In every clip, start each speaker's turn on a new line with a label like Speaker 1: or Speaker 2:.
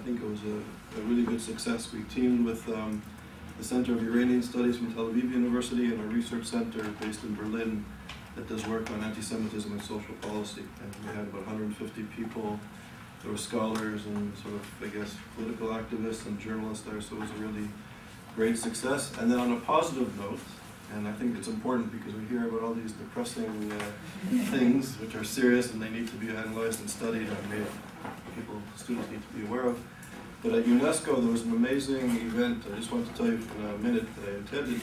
Speaker 1: think it was a, a really good success. We teamed with um, the Center of Iranian Studies from Tel Aviv University and a research center based in Berlin that does work on anti-Semitism and social policy. And we had about 150 people. There were scholars and sort of, I guess, political activists and journalists there. So it was a really great success. And then on a positive note, and I think it's important because we hear about all these depressing uh, things which are serious and they need to be analyzed and studied and made, people, students need to be aware of. But at UNESCO, there was an amazing event. I just want to tell you in a minute that I attended.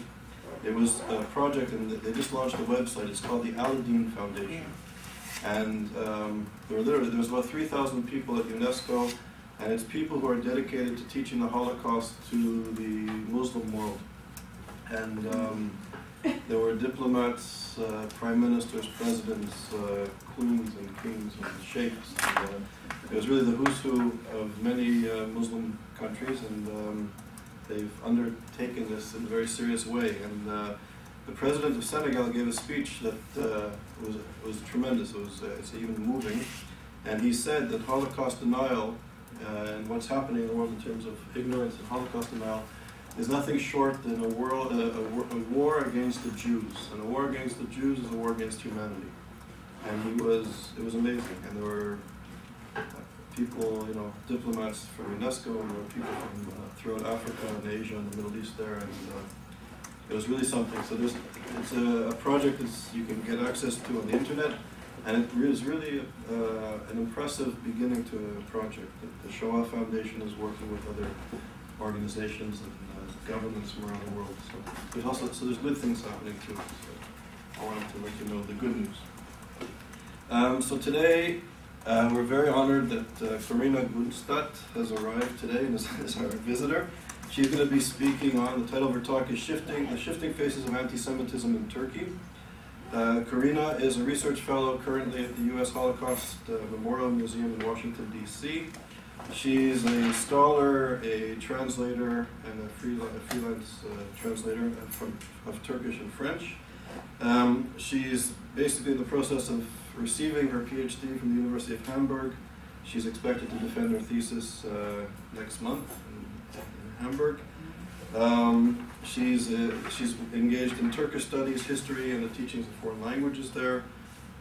Speaker 1: It was a project, and they just launched a website. It's called the Aladdin Foundation. And um, there were literally there was about 3,000 people at UNESCO, and it's people who are dedicated to teaching the Holocaust to the Muslim world. And um, there were diplomats, uh, prime ministers, presidents, uh, queens and kings and sheikhs. And, uh, it was really the who's who of many uh, Muslim countries, and um, they've undertaken this in a very serious way. And uh, the president of Senegal gave a speech that uh, was was tremendous. It was it's even moving, and he said that Holocaust denial and what's happening in the world in terms of ignorance and Holocaust denial is nothing short than a, world, a, a, a, war against the Jews. And a war against the Jews is a war against humanity. And he was, it was amazing. And there were people, you know, diplomats from UNESCO, and people from uh, throughout Africa and Asia and the Middle East there. And uh, it was really something. So there's, it's a, a project that you can get access to on the internet. And it is really uh, an impressive beginning to a project. The, the Shoah Foundation is working with other organizations and governments from around the world. So there's also so there's good things happening too. So I wanted to let you know the good news. Um, so today uh, we're very honored that uh, Corinna Guttstadt has arrived today and is, is our visitor. She's going to be speaking on the title of her talk is "Shifting the Shifting Faces of Anti-Semitism in Turkey." Uh, Karina is a research fellow currently at the U.S. Holocaust uh, Memorial Museum in Washington, D.C. She's a scholar, a translator, and a, freelance, a freelance uh, translator from, of Turkish and French. Um, she's basically in the process of receiving her PhD from the University of Hamburg. She's expected to defend her thesis uh, next month in, in Hamburg. Um, she's, uh, she's engaged in Turkish studies, history, and the teachings of foreign languages there.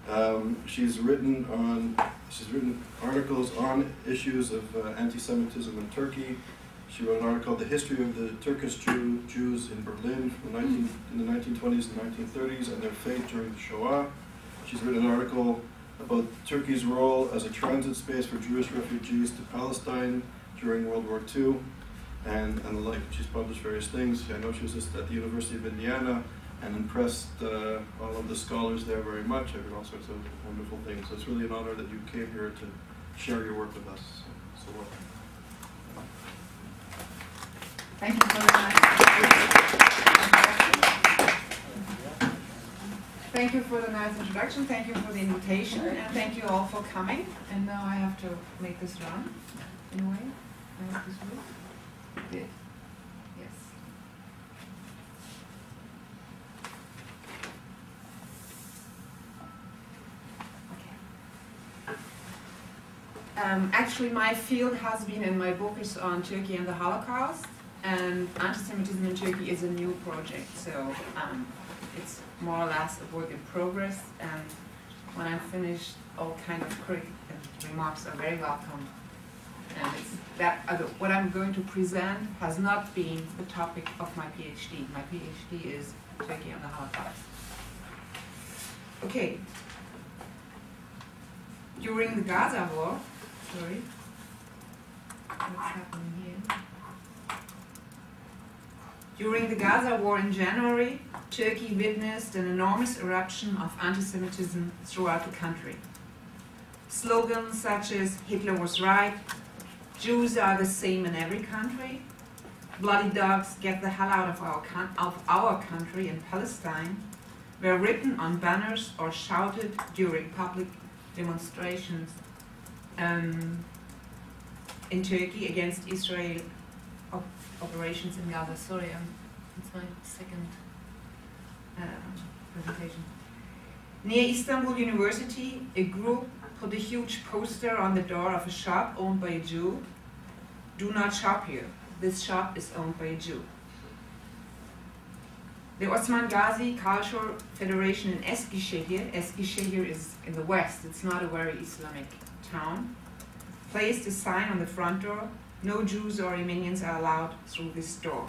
Speaker 1: Um, she's written on she's written articles on issues of uh, anti-Semitism in Turkey. She wrote an article, "The History of the Turkish Jew, Jews in Berlin from the 19, in the 1920s and 1930s and Their Fate During the Shoah." She's written an article about Turkey's role as a transit space for Jewish refugees to Palestine during World War II, and and the like. She's published various things. I know she was just at the University of Indiana and impressed uh, all of the scholars there very much. I've all sorts of wonderful things. So it's really an honor that you came here to share your work with us. So, so welcome.
Speaker 2: Thank you for the nice. Thank you for the nice introduction. Thank you for the invitation, and thank you all for coming. And now I have to make this run in a way. this Good. Um, actually, my field has been, and my book is on Turkey and the Holocaust, and anti-Semitism in Turkey is a new project, so um, it's more or less a work in progress, and when I'm finished, all kind of critical remarks are very welcome. And that uh, what I'm going to present has not been the topic of my PhD. My PhD is Turkey and the Holocaust. Okay. During the Gaza War, Sorry. What's happening here? During the Gaza war in January, Turkey witnessed an enormous eruption of anti-Semitism throughout the country. Slogans such as Hitler was right, Jews are the same in every country, bloody dogs get the hell out of our, of our country in Palestine were written on banners or shouted during public demonstrations um, in Turkey against Israel operations in Gaza. Sorry, um, it's my second uh, presentation. Near Istanbul University, a group put a huge poster on the door of a shop owned by a Jew. do not shop here. This shop is owned by a Jew. The Osman Ghazi Cultural Federation in Eskişehir, Eskişehir is in the west, it's not a very Islamic town, placed a sign on the front door, no Jews or Armenians are allowed through this door.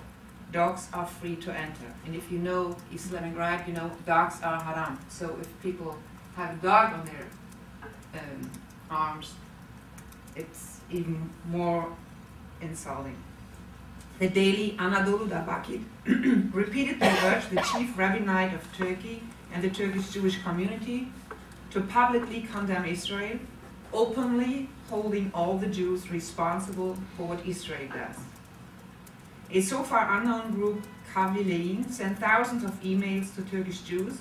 Speaker 2: Dogs are free to enter. And if you know Islamic right, you know dogs are haram. So if people have a dog on their um, arms, it's even more insulting. The daily Anadolu'da Vakit repeatedly urged the chief rabbinate of Turkey and the Turkish Jewish community to publicly condemn Israel, openly holding all the Jews responsible for what Israel does. A so far unknown group, Kavlilein, sent thousands of emails to Turkish Jews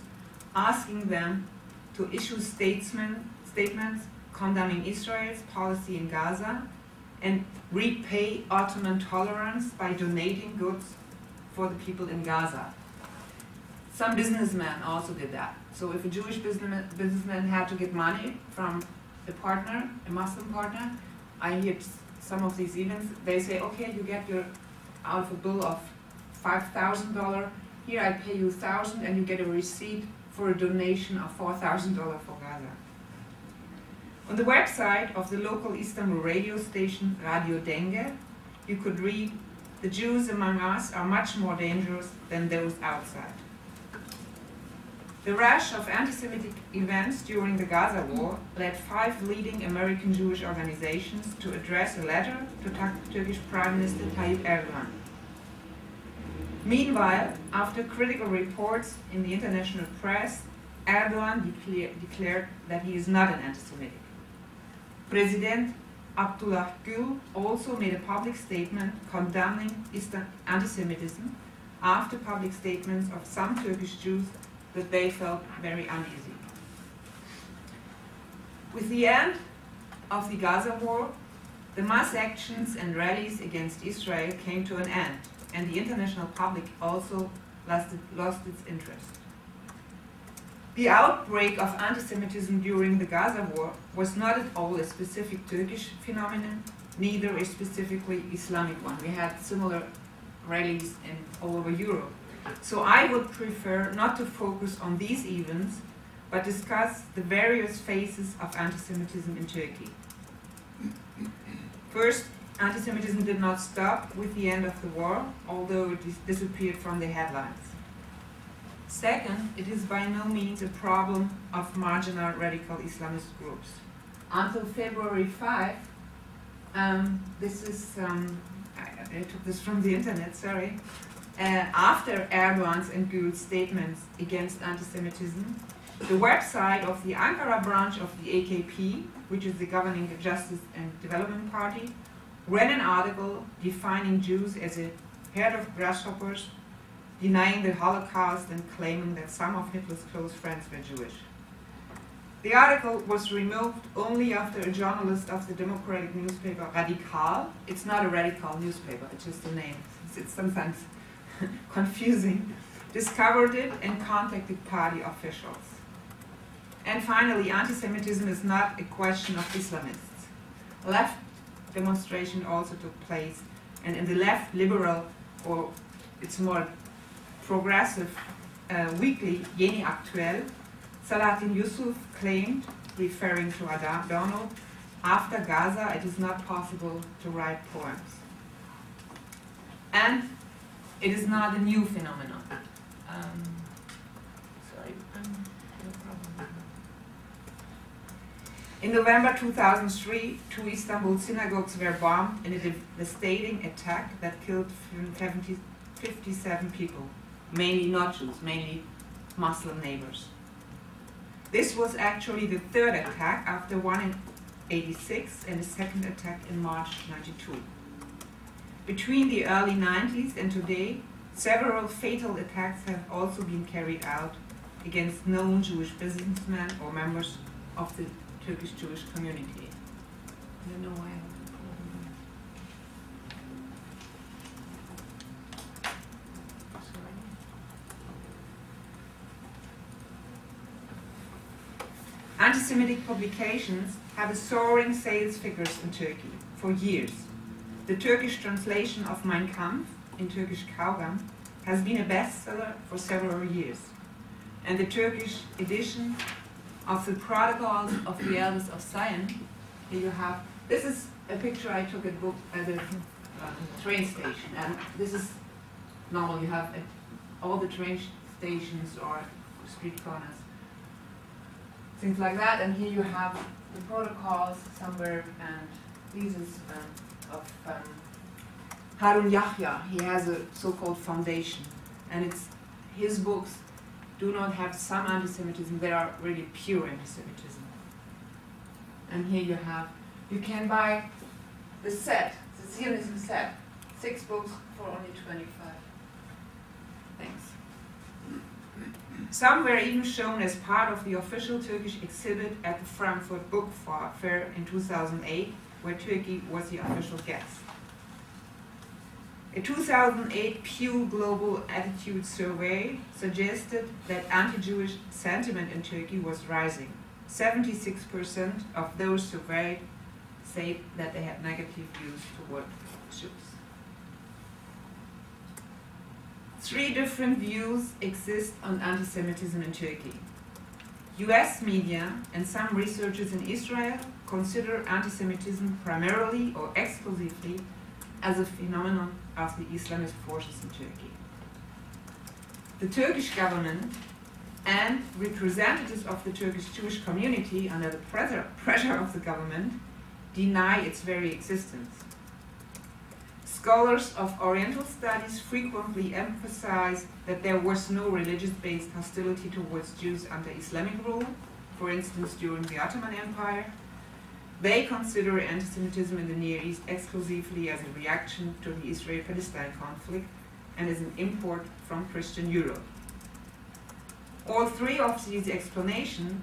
Speaker 2: asking them to issue statements condemning Israel's policy in Gaza and repay Ottoman tolerance by donating goods for the people in Gaza. Some businessmen also did that. So if a Jewish businessman had to get money from a partner, a Muslim partner, I hear some of these events, they say, okay, you get your out of a bill of $5,000, here I pay you 1000 and you get a receipt for a donation of $4,000 for Gaza. On the website of the local Istanbul radio station Radio Denge, you could read, the Jews among us are much more dangerous than those outside. The rash of anti-Semitic events during the Gaza war led five leading American Jewish organizations to address a letter to Turkish Prime Minister Tayyip Erdogan. Meanwhile, after critical reports in the international press, Erdogan declared that he is not an anti-Semitic. President Abdullah Gül also made a public statement condemning anti-Semitism after public statements of some Turkish Jews that they felt very uneasy. With the end of the Gaza war, the mass actions and rallies against Israel came to an end, and the international public also lost, lost its interest. The outbreak of anti-Semitism during the Gaza war was not at all a specific Turkish phenomenon, neither a specifically Islamic one. We had similar rallies in all over Europe. So I would prefer not to focus on these events, but discuss the various phases of anti-Semitism in Turkey. First, anti-Semitism did not stop with the end of the war, although it disappeared from the headlines. Second, it is by no means a problem of marginal radical Islamist groups. Until February 5, um, this is, um, I, I, took this from the internet, sorry, uh, after Erdogan's and Gül's statements against anti-Semitism, the website of the Ankara branch of the AKP, which is the governing Justice and Development Party, ran an article defining Jews as a herd of grasshoppers denying the Holocaust and claiming that some of Hitler's close friends were Jewish. The article was removed only after a journalist of the democratic newspaper Radikal, it's not a radical newspaper, it's just a name, it's sometimes confusing, discovered it and contacted party officials. And finally, anti-Semitism is not a question of Islamists. Left demonstration also took place, and in the left liberal, or it's more progressive uh, weekly Yeni Aktüel, Salatin Yusuf claimed, referring to Adorno, after Gaza it is not possible to write poems. And it is not a new phenomenon. Um, sorry, um, no. In November 2003, two Istanbul synagogues were bombed in a devastating attack that killed 57 people mainly not Jews, mainly Muslim neighbors. This was actually the third attack after one in 86 and the second attack in March 92. Between the early 90s and today, several fatal attacks have also been carried out against known Jewish businessmen or members of the Turkish Jewish community. I don't know why Anti-Semitic publications have a soaring sales figures in Turkey for years. The Turkish translation of Mein Kampf in Turkish Kavgam has been a bestseller for several years, and the Turkish edition of the Protocols of the Elders of Zion, here you have, this is a picture I took at, book, at a uh, train station, and this is normal, you have at all the train stations or street corners, things like that, and here you have the protocols somewhere, and this is of um, Harun Yahya. He has a so-called foundation, and it's his books do not have some anti-Semitism; they are really pure anti-Semitism. And here you have, you can buy the set, the Zionism set, six books for only 25. Thanks. Some were even shown as part of the official Turkish exhibit at the Frankfurt Book Fair in 2008, where Turkey was the official guest. A 2008 Pew Global Attitude Survey suggested that anti-Jewish sentiment in Turkey was rising. 76% of those surveyed say that they had negative views toward Jews. Three different views exist on anti-Semitism in Turkey. US media and some researchers in Israel consider anti-Semitism primarily or exclusively as a phenomenon of the Islamist forces in Turkey. The Turkish government and representatives of the Turkish Jewish community under the pressure, of the government deny its very existence. Scholars of Oriental studies frequently emphasize that there was no religious-based hostility towards Jews under Islamic rule, for instance during the Ottoman Empire, they consider anti-Semitism in the Near East exclusively as a reaction to the Israel-Palestine conflict and as an import from Christian Europe. All three of these explanations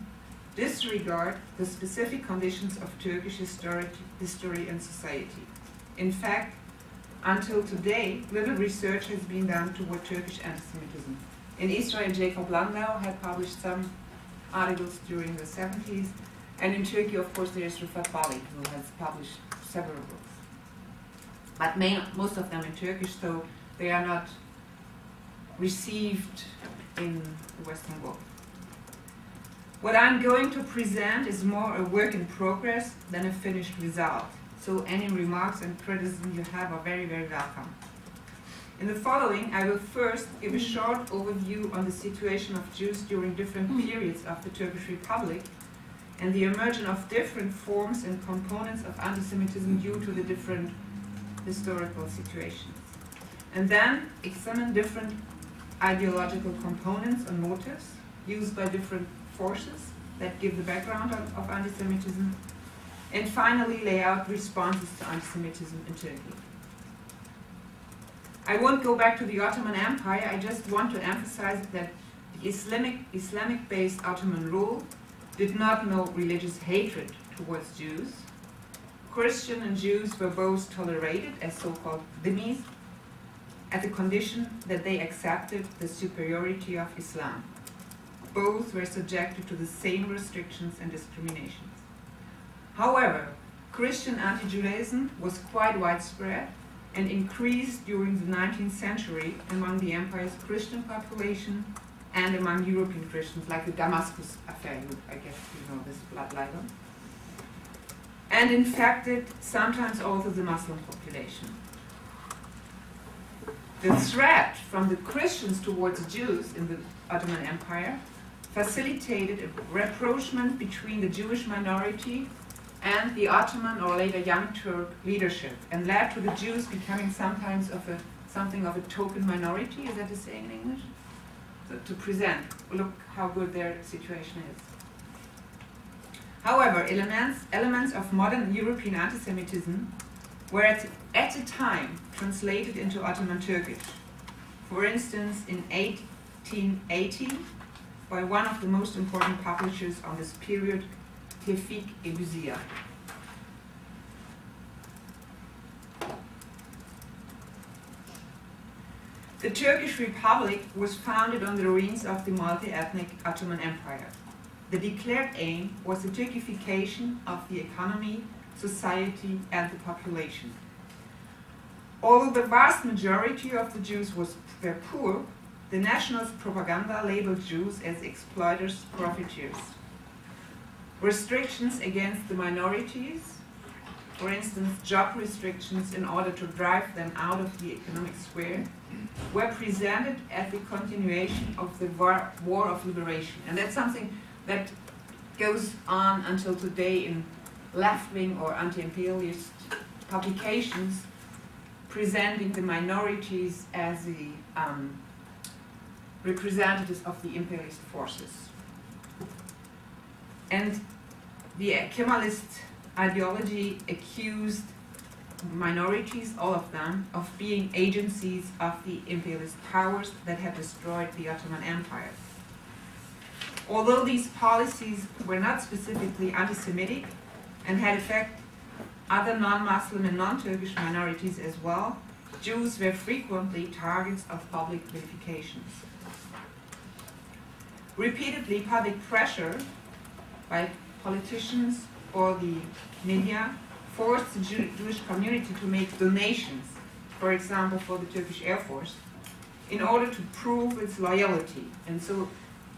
Speaker 2: disregard the specific conditions of Turkish historic, history and society. In fact, until today, little research has been done toward Turkish anti-Semitism. In Israel, Jacob Landau had published some articles during the 70s, and in Turkey, of course, there is Rifat Bali, who has published several books. But main, most of them in Turkish, so they are not received in the Western world. What I'm going to present is more a work in progress than a finished result. So any remarks and criticism you have are very, very welcome. In the following, I will first give a short overview on the situation of Jews during different periods of the Turkish Republic and the emergence of different forms and components of anti-Semitism due to the different historical situations. And then examine different ideological components and motives used by different forces that give the background of, of anti-Semitism. And finally, lay out responses to anti-Semitism in Turkey. I won't go back to the Ottoman Empire, I just want to emphasize that the Islamic, Islamic-based Ottoman rule did not know religious hatred towards Jews. Christian and Jews were both tolerated as so-called dhimmis at the condition that they accepted the superiority of Islam. Both were subjected to the same restrictions and discriminations. However, Christian anti-Judaism was quite widespread and increased during the 19th century among the empire's Christian population and among European Christians, like the Damascus affair, I guess you know this blood libel, and infected sometimes also the Muslim population. The threat from the Christians towards Jews in the Ottoman Empire facilitated a rapprochement between the Jewish minority and the Ottoman or later Young Turk leadership and led to the Jews becoming sometimes of a, something of a token minority, is that a saying in English? So to present, look how good their situation is. However, elements, elements of modern European anti-Semitism were at, at the time translated into Ottoman Turkish. For instance, in 1880, by one of the most important publishers on this period, Tevfik Ebüzziya. The Turkish Republic was founded on the ruins of the multi-ethnic Ottoman Empire. The declared aim was the Turkification of the economy, society, and the population. Although the vast majority of the Jews was, were poor, the nationalist propaganda labeled Jews as exploiters, profiteers. Restrictions against the minorities, for instance, job restrictions in order to drive them out of the economic sphere, were presented as the continuation of the war, war of liberation. And that's something that goes on until today in left-wing or anti-imperialist publications presenting the minorities as the um, representatives of the imperialist forces. And the Kemalist ideology accused minorities, all of them, of being agencies of the imperialist powers that had destroyed the Ottoman Empire. Although these policies were not specifically anti-Semitic and had affected other non-Muslim and non-Turkish minorities as well, Jews were frequently targets of public vilifications. Repeatedly, public pressure by politicians or the media forced the Jew Jewish community to make donations, for example, for the Turkish Air Force, in order to prove its loyalty. And so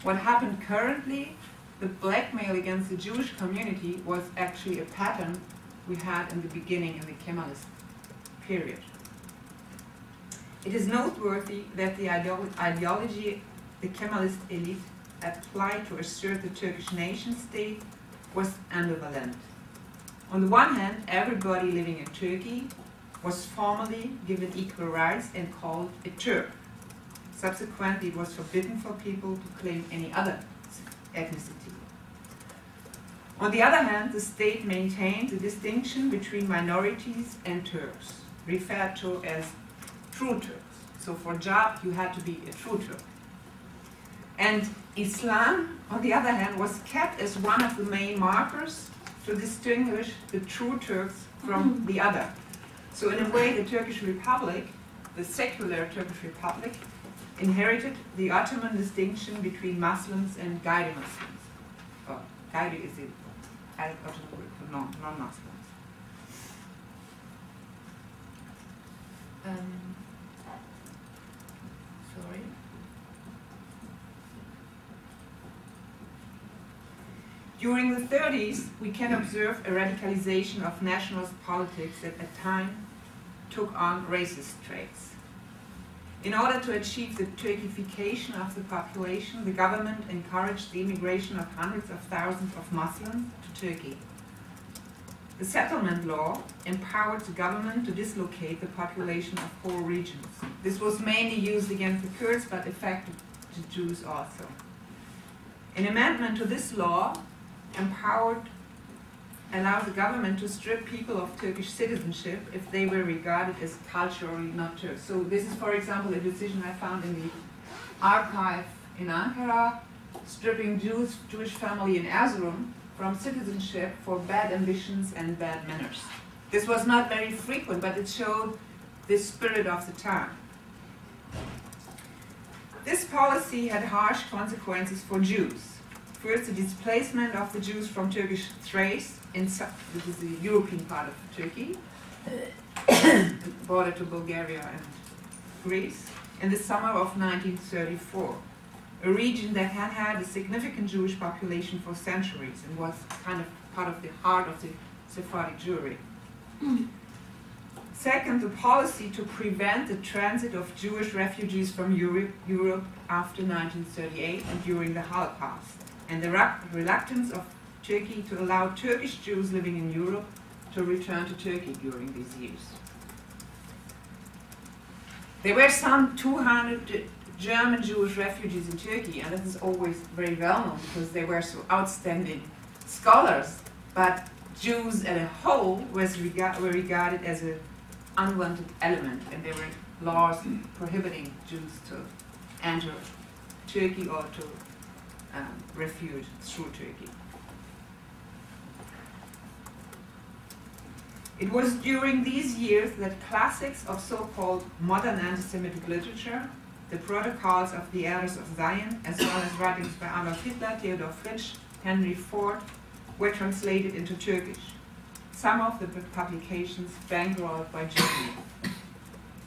Speaker 2: what happened currently, the blackmail against the Jewish community was actually a pattern we had in the beginning in the Kemalist period. It is noteworthy that the ideology the Kemalist elite applied to assert the Turkish nation state was ambivalent. On the one hand, everybody living in Turkey was formally given equal rights and called a Turk. Subsequently, it was forbidden for people to claim any other ethnicity. On the other hand, the state maintained the distinction between minorities and Turks, referred to as true Turks. So for job, you had to be a true Turk. And Islam, on the other hand, was kept as one of the main markers to distinguish the true Turks from mm-hmm. the other. So in a way, the Turkish Republic, the secular Turkish Republic, inherited the Ottoman distinction between Muslims and Gayri Muslims. Oh, Gayri is the Ottoman word for non-Muslims. Um, During the 30s, we can observe a radicalization of nationalist politics that at time took on racist traits. In order to achieve the Turkification of the population, the government encouraged the immigration of hundreds of thousands of Muslims to Turkey. The settlement law empowered the government to dislocate the population of whole regions. This was mainly used against the Kurds, but affected the Jews also. An amendment to this law empowered allowed the government to strip people of Turkish citizenship if they were regarded as culturally not Turks. So this is, for example, a decision I found in the archive in Ankara, stripping Jews, Jewish family in Erzurum from citizenship for bad ambitions and bad manners. This was not very frequent, but it showed the spirit of the time. This policy had harsh consequences for Jews. First, the displacement of the Jews from Turkish Thrace, in, which is the European part of Turkey, border to Bulgaria and Greece, in the summer of 1934, a region that had had a significant Jewish population for centuries and was kind of part of the heart of the Sephardic Jewry. Second, the policy to prevent the transit of Jewish refugees from Europe, Europe after 1938 and during the Holocaust and the reluctance of Turkey to allow Turkish Jews living in Europe to return to Turkey during these years. There were some 200 German Jewish refugees in Turkey, and this is always very well known because they were so outstanding scholars. But Jews as a whole was regard, were regarded as an unwanted element, and there were laws prohibiting Jews to enter Turkey or to um, refuge through Turkey. It was during these years that classics of so-called modern anti-Semitic literature, the protocols of the Elders of Zion, as well as writings by Adolf Hitler, Theodor Fritsch, Henry Ford, were translated into Turkish. Some of the publications bankrolled by Germany.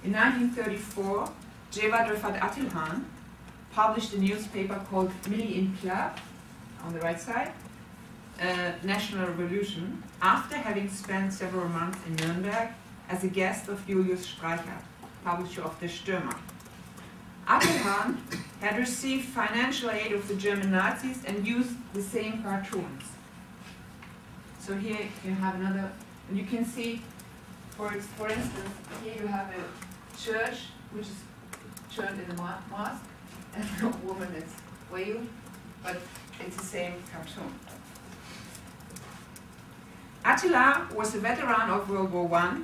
Speaker 2: In 1934, Cevat Rifat Atilhan published a newspaper called Milli İnkılap, on the right side, uh, National Revolution, after having spent several months in Nuremberg as a guest of Julius Streicher, publisher of Der Stürmer. Atilhan had received financial aid of the German Nazis and used the same cartoons. So here you have another, and you can see, for, for instance, here you have a church which is turned in a mosque, a woman is veiled, but it's the same cartoon. Attila was a veteran of World War I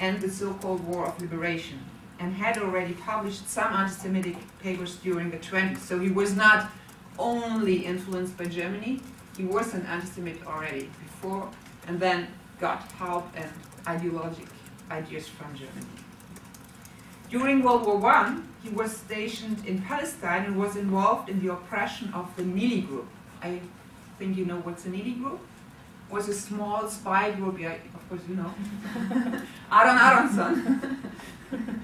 Speaker 2: and the so-called War of Liberation and had already published some anti-Semitic papers during the 20s. So he was not only influenced by Germany, he was an anti-Semite already before and then got help and ideologic ideas from Germany. During World War I, he was stationed in Palestine and was involved in the oppression of the Nili group. I think you know what's a Nili group? It was a small spy group, yeah, of course you know. Aaron Aaronsohn.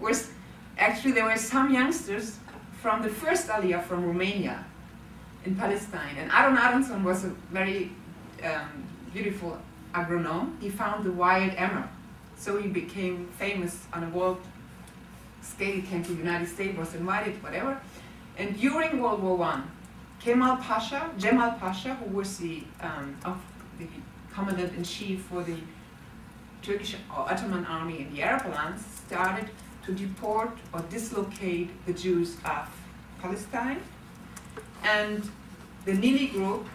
Speaker 2: was actually there were some youngsters from the first Aliyah from Romania in Palestine. And Aaron Aaronsohn was a very um, beautiful agronome. He found the wild emmer. So he became famous on a world He came to the United States, was invited, whatever. And during World War I, Kemal Pasha, Jemal Pasha, who was the, um, the commandant in chief for the Turkish or Ottoman army in the Arab lands, started to deport or dislocate the Jews of Palestine. And the Nili group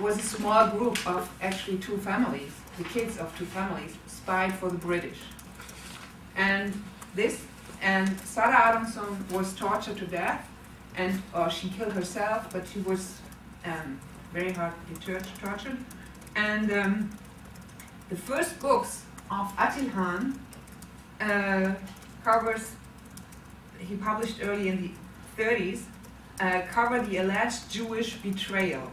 Speaker 2: was a small group of actually two families, the kids of two families, spied for the British. And this, and Sarah Aaronsohn was tortured to death, and or she killed herself, but she was um, very hardly tortured. And um, the first books of Atilhan uh, covers, he published early in the 30s, uh, cover the alleged Jewish betrayal.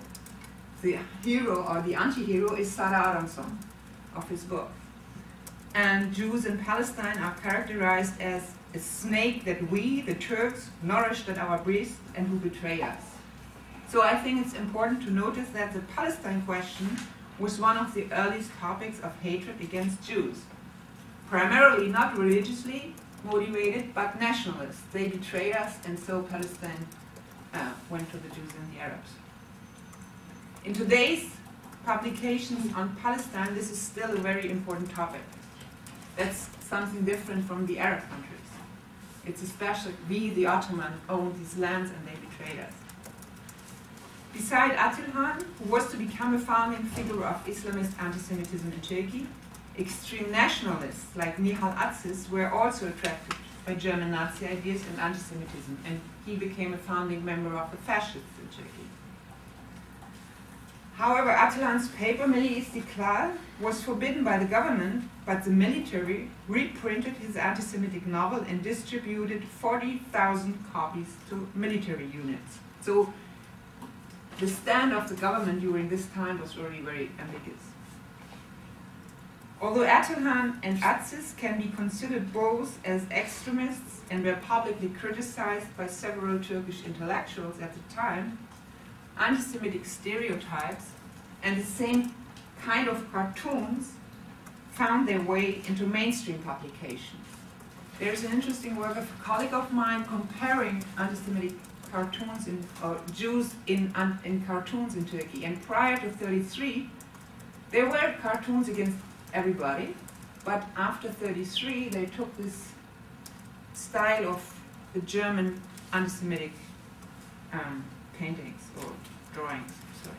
Speaker 2: The hero or the anti-hero is Sarah Aaronsohn of his book. And Jews in Palestine are characterized as a snake that we, the Turks, nourished at our breast and who betray us. So I think it's important to notice that the Palestine question was one of the earliest topics of hatred against Jews. Primarily not religiously motivated, but nationalists. They betrayed us, and so Palestine uh, went to the Jews and the Arabs. In today's publications on Palestine, this is still a very important topic. That's something different from the Arab countries. It's especially we, the Ottomans, owned these lands and they betrayed us. Beside Atilhan, who was to become a founding figure of Islamist anti-Semitism in Turkey, extreme nationalists like Nihal Atsız were also attracted by German Nazi ideas and anti-Semitism, and he became a founding member of the Turkey. However, Atilhan's paper Milli İstiklal was forbidden by the government, but the military reprinted his anti-Semitic novel and distributed 40,000 copies to military units. So the stand of the government during this time was really very ambiguous. Although Attilhan and Atsız can be considered both as extremists and were publicly criticized by several Turkish intellectuals at the time, anti-Semitic stereotypes and the same kind of cartoons found their way into mainstream publications. There's an interesting work of a colleague of mine comparing anti-Semitic cartoons in, or Jews in, in cartoons in Turkey. And prior to 33, there were cartoons against everybody, but after 33, they took this style of the German anti-Semitic um, paintings or drawings. Sorry.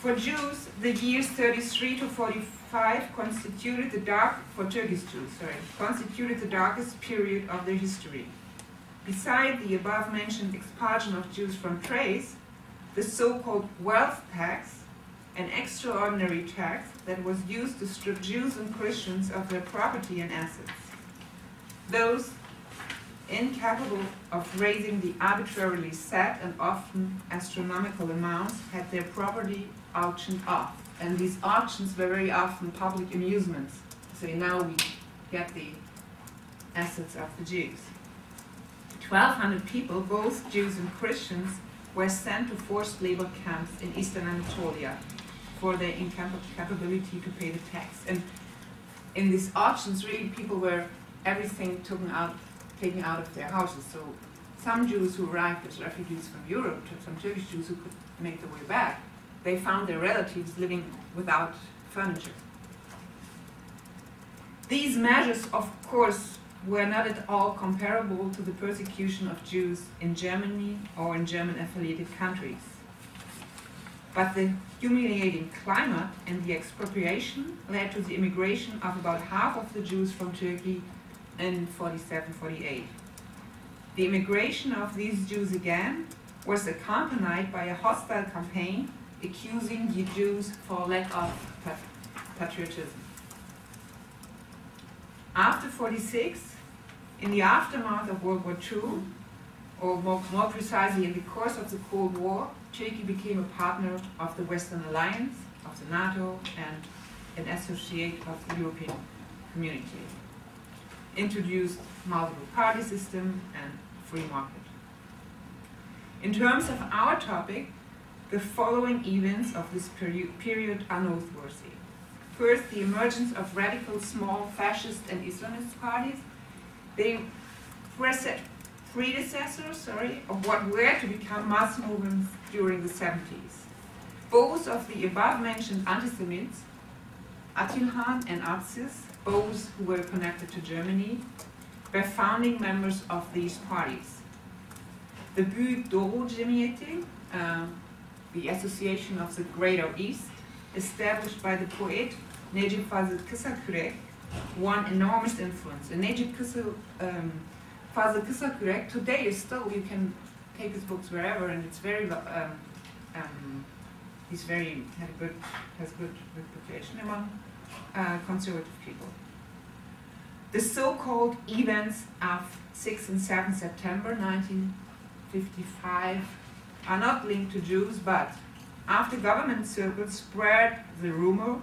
Speaker 2: For Jews, the years 33 to 45 constituted the dark, for Turkish Jews, sorry, constituted the darkest period of their history. Beside the above-mentioned expulsion of Jews from Thrace, the so-called wealth tax, an extraordinary tax that was used to strip Jews and Christians of their property and assets. Those incapable of raising the arbitrarily set and often astronomical amounts, had their property auctioned off. And these auctions were very often public amusements. So now we get the assets of the Jews. 1,200 people, both Jews and Christians, were sent to forced labor camps in eastern Anatolia for their incapability to pay the tax. And in these auctions, really, people were everything taken out, taken out of their houses. So some Jews who arrived as refugees from Europe, some Turkish Jews who could make their way back, they found their relatives living without furniture. These measures, of course, were not at all comparable to the persecution of Jews in Germany or in German affiliated countries. But the humiliating climate and the expropriation led to the immigration of about half of the Jews from Turkey in 47 48. The immigration of these Jews again was accompanied by a hostile campaign accusing the Jews for lack of patriotism. After 46, in the aftermath of World War II, or more, more precisely in the course of the Cold War, Turkey became a partner of the Western Alliance, of the NATO, and an associate of the European Community. Introduced multiple party system and free market. In terms of our topic, the following events of this period, are noteworthy. First, the emergence of radical small fascist and Islamist parties. They were predecessors, sorry, of what were to become mass movements during the 70s. Both of the above-mentioned anti-Semites, Atilhan and Atsız, both who were connected to Germany, were founding members of these parties. The Büyük Doğu uh, the Association of the Greater East, established by the poet Necip Fazıl Kısakürek, won enormous influence. And Necip um, Fazıl Kısakürek today is still, you can take his books wherever, and it's very, um, um, he's very, had a good, has good reputation among uh, conservative people. The so-called events of 6 and 7 September 1955 are not linked to Jews, but after government circles spread the rumor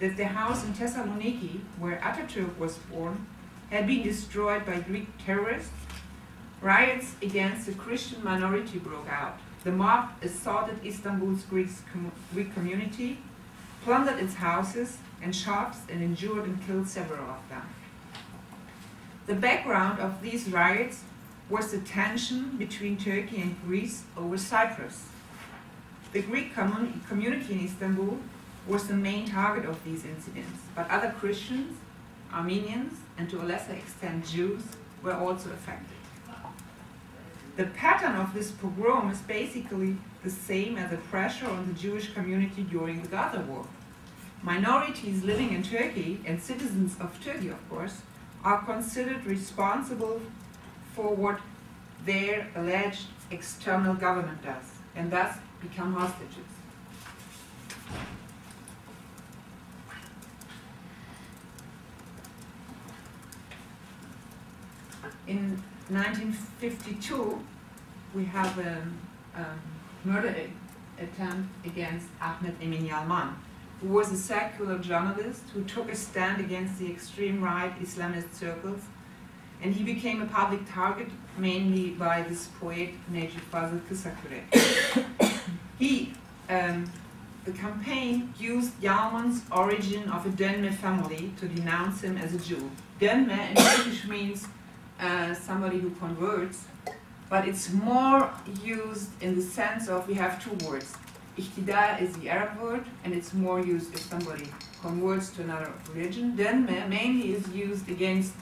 Speaker 2: that the house in Thessaloniki, where Ataturk was born, had been destroyed by Greek terrorists, riots against the Christian minority broke out. The mob assaulted Istanbul's Greek, Greek community, plundered its houses and shops, and injured and killed several of them. The background of these riots was the tension between Turkey and Greece over Cyprus. The Greek commun community in Istanbul was the main target of these incidents, but other Christians, Armenians, and to a lesser extent Jews were also affected. The pattern of this pogrom is basically the same as the pressure on the Jewish community during the Gaza war. Minorities living in Turkey, and citizens of Turkey, of course, are considered responsible for what their alleged external government does, and thus become hostages. In 1952, we have a, a murder attempt against Ahmed Emin Yalman, who was a secular journalist who took a stand against the extreme right Islamist circles and he became a public target mainly by this poet Necip Fazıl Kısakürek. he, um, the campaign used Yalman's origin of a Dönme family to denounce him as a Jew. Dönme in Turkish means uh, somebody who converts, but it's more used in the sense of we have two words. Ihtida is the Arab word, and it's more used if somebody converts to another religion. Dönme mainly is used against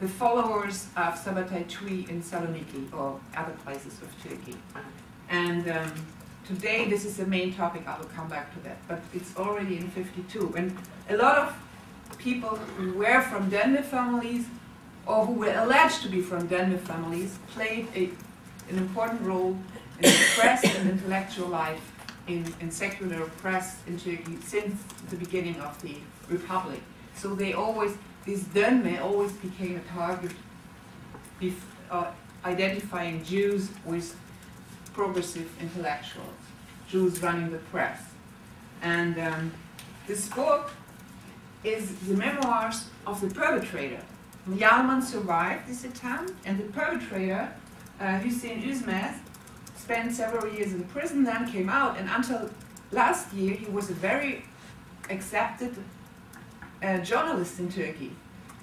Speaker 2: the followers of Sabbatai Zvi in Saloniki or other places of Turkey. And um, today this is the main topic, I will come back to that, but it's already in 52. And a lot of people who were from Dönme families or who were alleged to be from Dönme families played a, an important role in the press and intellectual life in, in secular press in Turkey since the beginning of the Republic. So they always this Dönme always became a target uh, identifying Jews with progressive intellectuals, Jews running the press. And um, this book is the memoirs of the perpetrator. Yalman survived this attempt, and the perpetrator, uh, Hussein Üzmez, spent several years in prison, then came out, and until last year he was a very accepted uh, journalist in Turkey.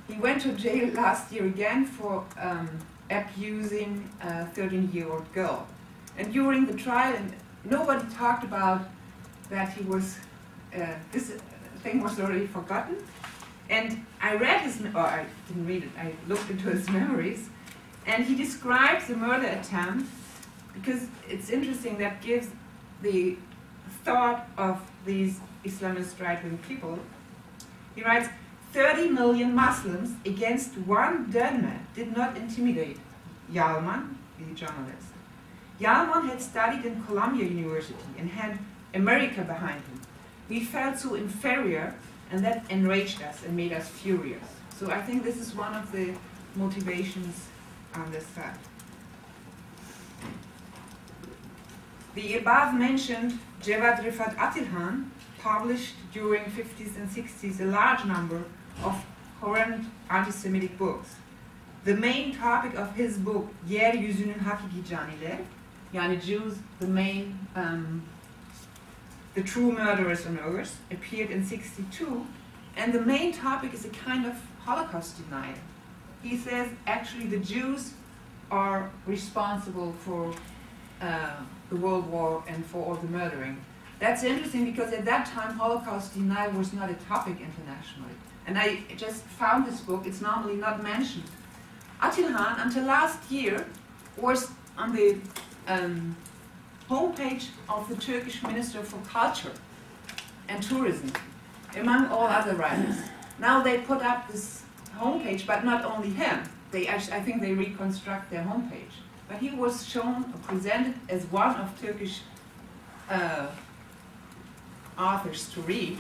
Speaker 2: He went to jail last year again for um, abusing a 13-year-old girl. And during the trial, and nobody talked about that he was, uh, this thing was already forgotten. And I read his, or I didn't read it, I looked into his memories, and he describes the murder attempt because it's interesting that gives the thought of these Islamist right-wing people. He writes, 30 million Muslims against one dead did not intimidate Yalman, the journalist. Yalman had studied in Columbia University and had America behind him. We felt so inferior, and that enraged us and made us furious. So I think this is one of the motivations on this side. The above mentioned Javad Rifat Atilhan published during 50s and 60s a large number of horrend anti-Semitic books. The main topic of his book, Yer Yüzünün Hakiki Caniler, Yani Jews, the main, um, the true murderers and ogres, appeared in 62, and the main topic is a kind of Holocaust denial. He says actually the Jews are responsible for uh, the World War and for all the murdering. That's interesting because at that time Holocaust denial was not a topic internationally. And I just found this book, it's normally not mentioned. Atilhan, until last year, was on the um, homepage of the Turkish Minister for Culture and Tourism, among all other writers. Now they put up this homepage, but not only him. They actually, I think they reconstruct their homepage. But he was shown, presented as one of Turkish uh, authors to read.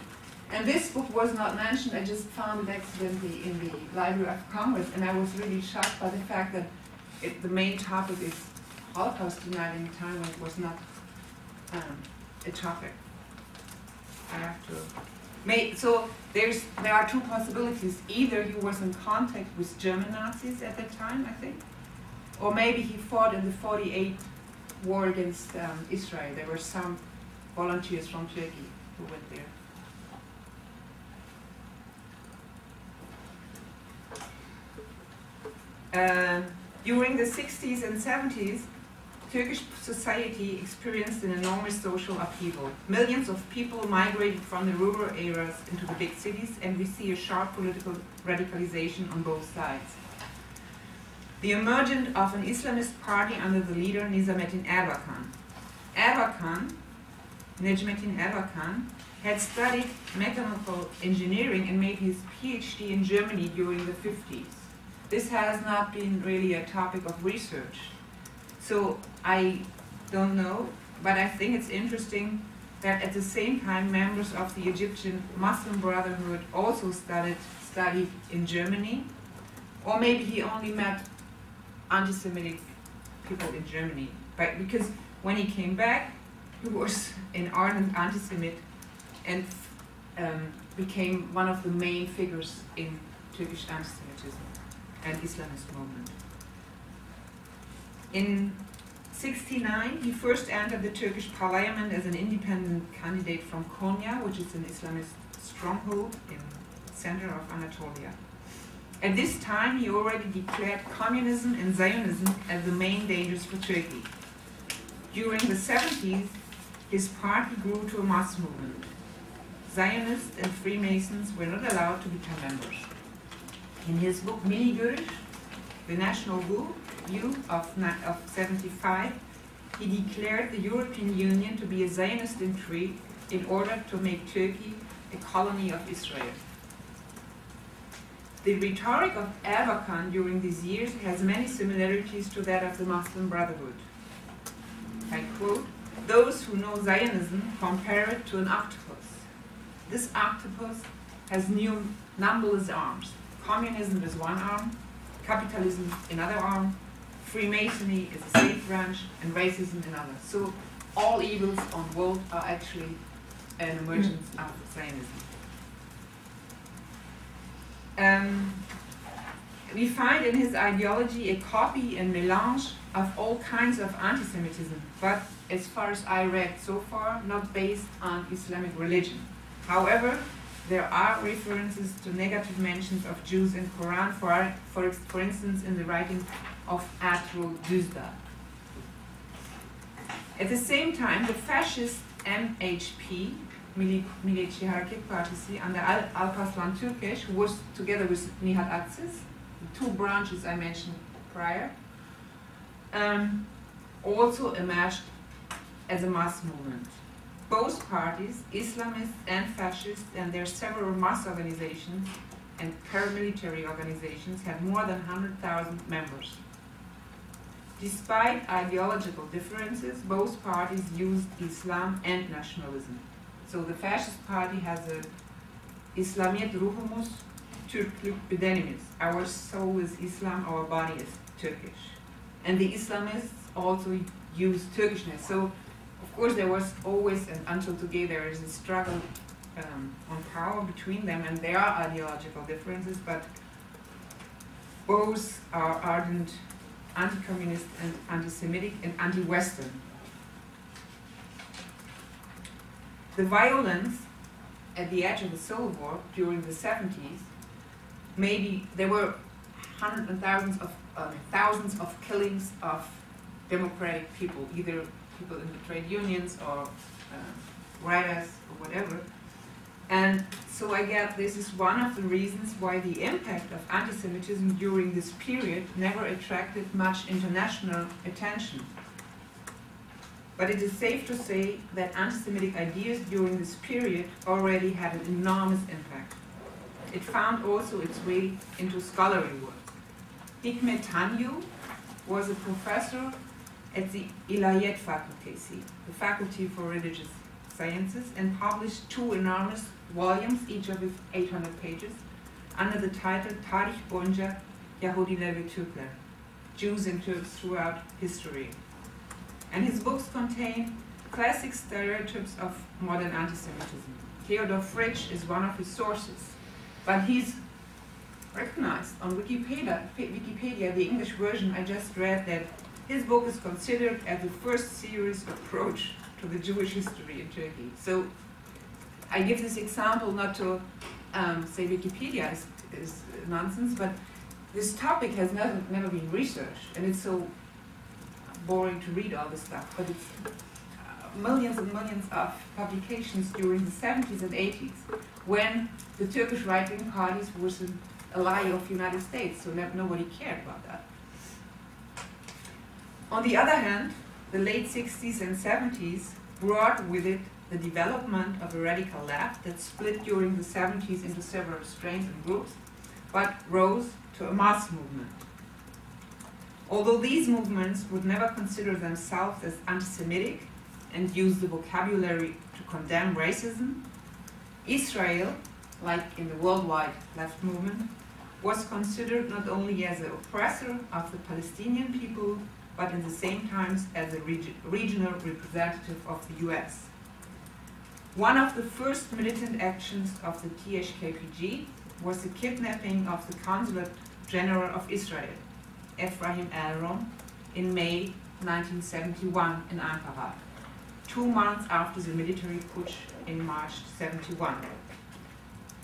Speaker 2: And this book was not mentioned, I just found it accidentally in the Library of Congress, and I was really shocked by the fact that it, the main topic is Holocaust denial in a time when it was not um, a topic. I have to. May, so there's there are two possibilities. Either he was in contact with German Nazis at that time, I think, or maybe he fought in the 48 war against um, Israel. There were some volunteers from Turkey who went there. Uh, during the 60s and 70s, Turkish society experienced an enormous social upheaval. Millions of people migrated from the rural areas into the big cities, and we see a sharp political radicalization on both sides. The emergence of an Islamist party under the leader Nizamettin Erbakan. Erbakan, Necmettin Erbakan, had studied mechanical engineering and made his PhD in Germany during the 50s. This has not been really a topic of research. So I don't know, but I think it's interesting that at the same time members of the Egyptian Muslim Brotherhood also studied, studied in Germany, or maybe he only met anti-Semitic people in Germany. But because when he came back, he was an ardent anti-Semit and um, became one of the main figures in Turkish anti-Semitism and Islamist movement. In 69, he first entered the Turkish parliament as an independent candidate from Konya, which is an Islamist stronghold in the center of Anatolia. At this time, he already declared communism and Zionism as the main dangers for Turkey. During the 70s, his party grew to a mass movement. Zionists and Freemasons were not allowed to become members. In his book Milli Görüş, The National View of, of 75, he declared the European Union to be a Zionist intrigue in order to make Turkey a colony of Israel. The rhetoric of Erbakan during these years has many similarities to that of the Muslim Brotherhood. I quote, those who know Zionism compare it to an octopus. This octopus has new numberless arms. Communism is one arm, capitalism another arm, Freemasonry is a state branch, and racism another. So all evils on world are actually an emergence mm. of Zionism. Um, we find in his ideology a copy and melange of all kinds of anti-Semitism, but as far as I read so far, not based on Islamic religion. However, there are references to negative mentions of Jews in Quran, for, for, for instance, in the writing of Ertuğrul Düzdağ. At the same time, the fascist MHP, Milliyetçi Hareket Partisi, under Al Alparslan Türkeş, was together with Nihal the two branches I mentioned prior, um, also emerged as a mass movement. Both parties, Islamists and fascists, and their several mass organizations and paramilitary organizations had more than 100,000 members. Despite ideological differences, both parties used Islam and nationalism. So the fascist party has a İslamiyet ruhumuz, Türklük bedenimiz. Our soul is Islam, our body is Turkish. And the Islamists also use Turkishness. So of course there was always, and until today there is a struggle um, on power between them and there are ideological differences, but both are ardent anti-communist and anti-Semitic and anti-Western. The violence at the edge of the Civil War during the 70s, maybe there were hundreds and thousands of uh, thousands of killings of democratic people, either people in the trade unions or uh, writers or whatever. And so I guess this is one of the reasons why the impact of anti-Semitism during this period never attracted much international attention. But it is safe to say that anti-Semitic ideas during this period already had an enormous impact. It found also its way into scholarly work. Hikmet Tanyu was a professor at the Ilahiyat faculty, the Faculty for Religious Sciences, and published two enormous volumes, each of 800 pages, under the title Tarih Boyunca Yahudiler ve Türkler, Jews and Turks Throughout History. And his books contain classic stereotypes of modern anti-Semitism. Theodor Fritsch is one of his sources, but he's recognized on Wikipedia, Wikipedia, the English version I just read, that his book is considered as the first serious approach to the Jewish history in Turkey. So I give this example not to um, say Wikipedia is, is, nonsense, but this topic has never, never been researched, and it's so boring to read all this stuff, but it's uh, millions and millions of publications during the 70s and 80s when the Turkish right-wing parties was an ally of the United States, so nobody cared about that. On the other hand, the late 60s and 70s brought with it the development of a radical left that split during the 70s into several strains and groups, but rose to a mass movement. Although these movements would never consider themselves as anti-Semitic and use the vocabulary to condemn racism, Israel, like in the worldwide left movement, was considered not only as an oppressor of the Palestinian people, but in the same times as a reg regional representative of the US. One of the first militant actions of the THKP-C was the kidnapping of the Consulate General of Israel, Ephraim Elrom, in May 1971 in Ankara, two months after the military putsch in March 71,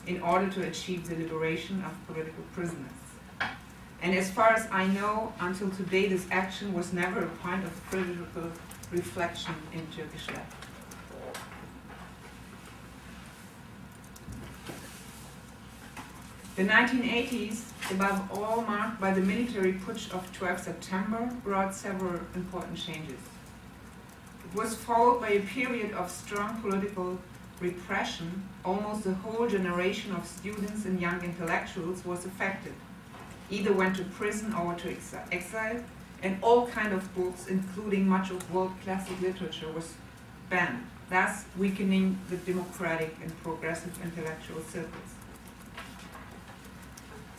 Speaker 2: in order to achieve the liberation of political prisoners. And as far as I know, until today, this action was never a point of critical reflection in Turkish life. The 1980s, above all marked by the military putsch of 12 September, brought several important changes. It was followed by a period of strong political repression. Almost the whole generation of students and young intellectuals was affected either went to prison or to exile, and all kind of books, including much of world classic literature, was banned, thus weakening the democratic and progressive intellectual circles.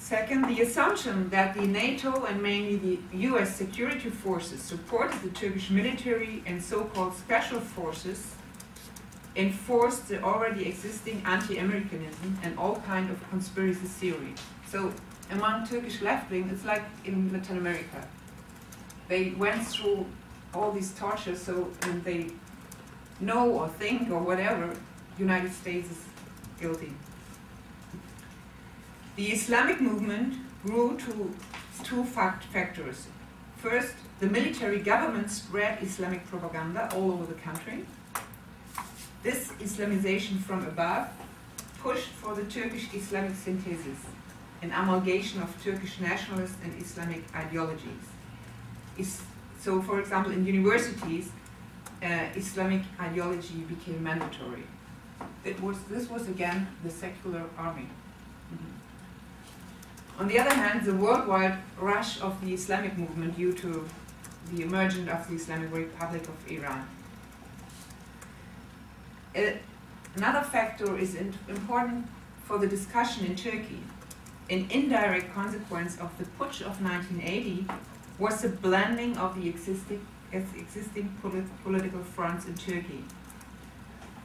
Speaker 2: Second, the assumption that the NATO and mainly the US security forces supported the Turkish military and so-called special forces enforced the already existing anti-Americanism and all kind of conspiracy theories. So among Turkish left wing, it's like in Latin America. They went through all these tortures, so and they know or think or whatever, United States is guilty. The Islamic movement grew to two fact factors. First, the military government spread Islamic propaganda all over the country. This Islamization from above pushed for the Turkish Islamic synthesis, an amalgamation of Turkish nationalist and Islamic ideologies. Is, so, for example, in universities, uh, Islamic ideology became mandatory. It was, this was again the secular army. On the other hand, the worldwide rush of the Islamic movement due to the emergence of the Islamic Republic of Iran. Another factor is important for the discussion in Turkey. An indirect consequence of the putsch of 1980 was the blending of the existing, existing polit political fronts in Turkey.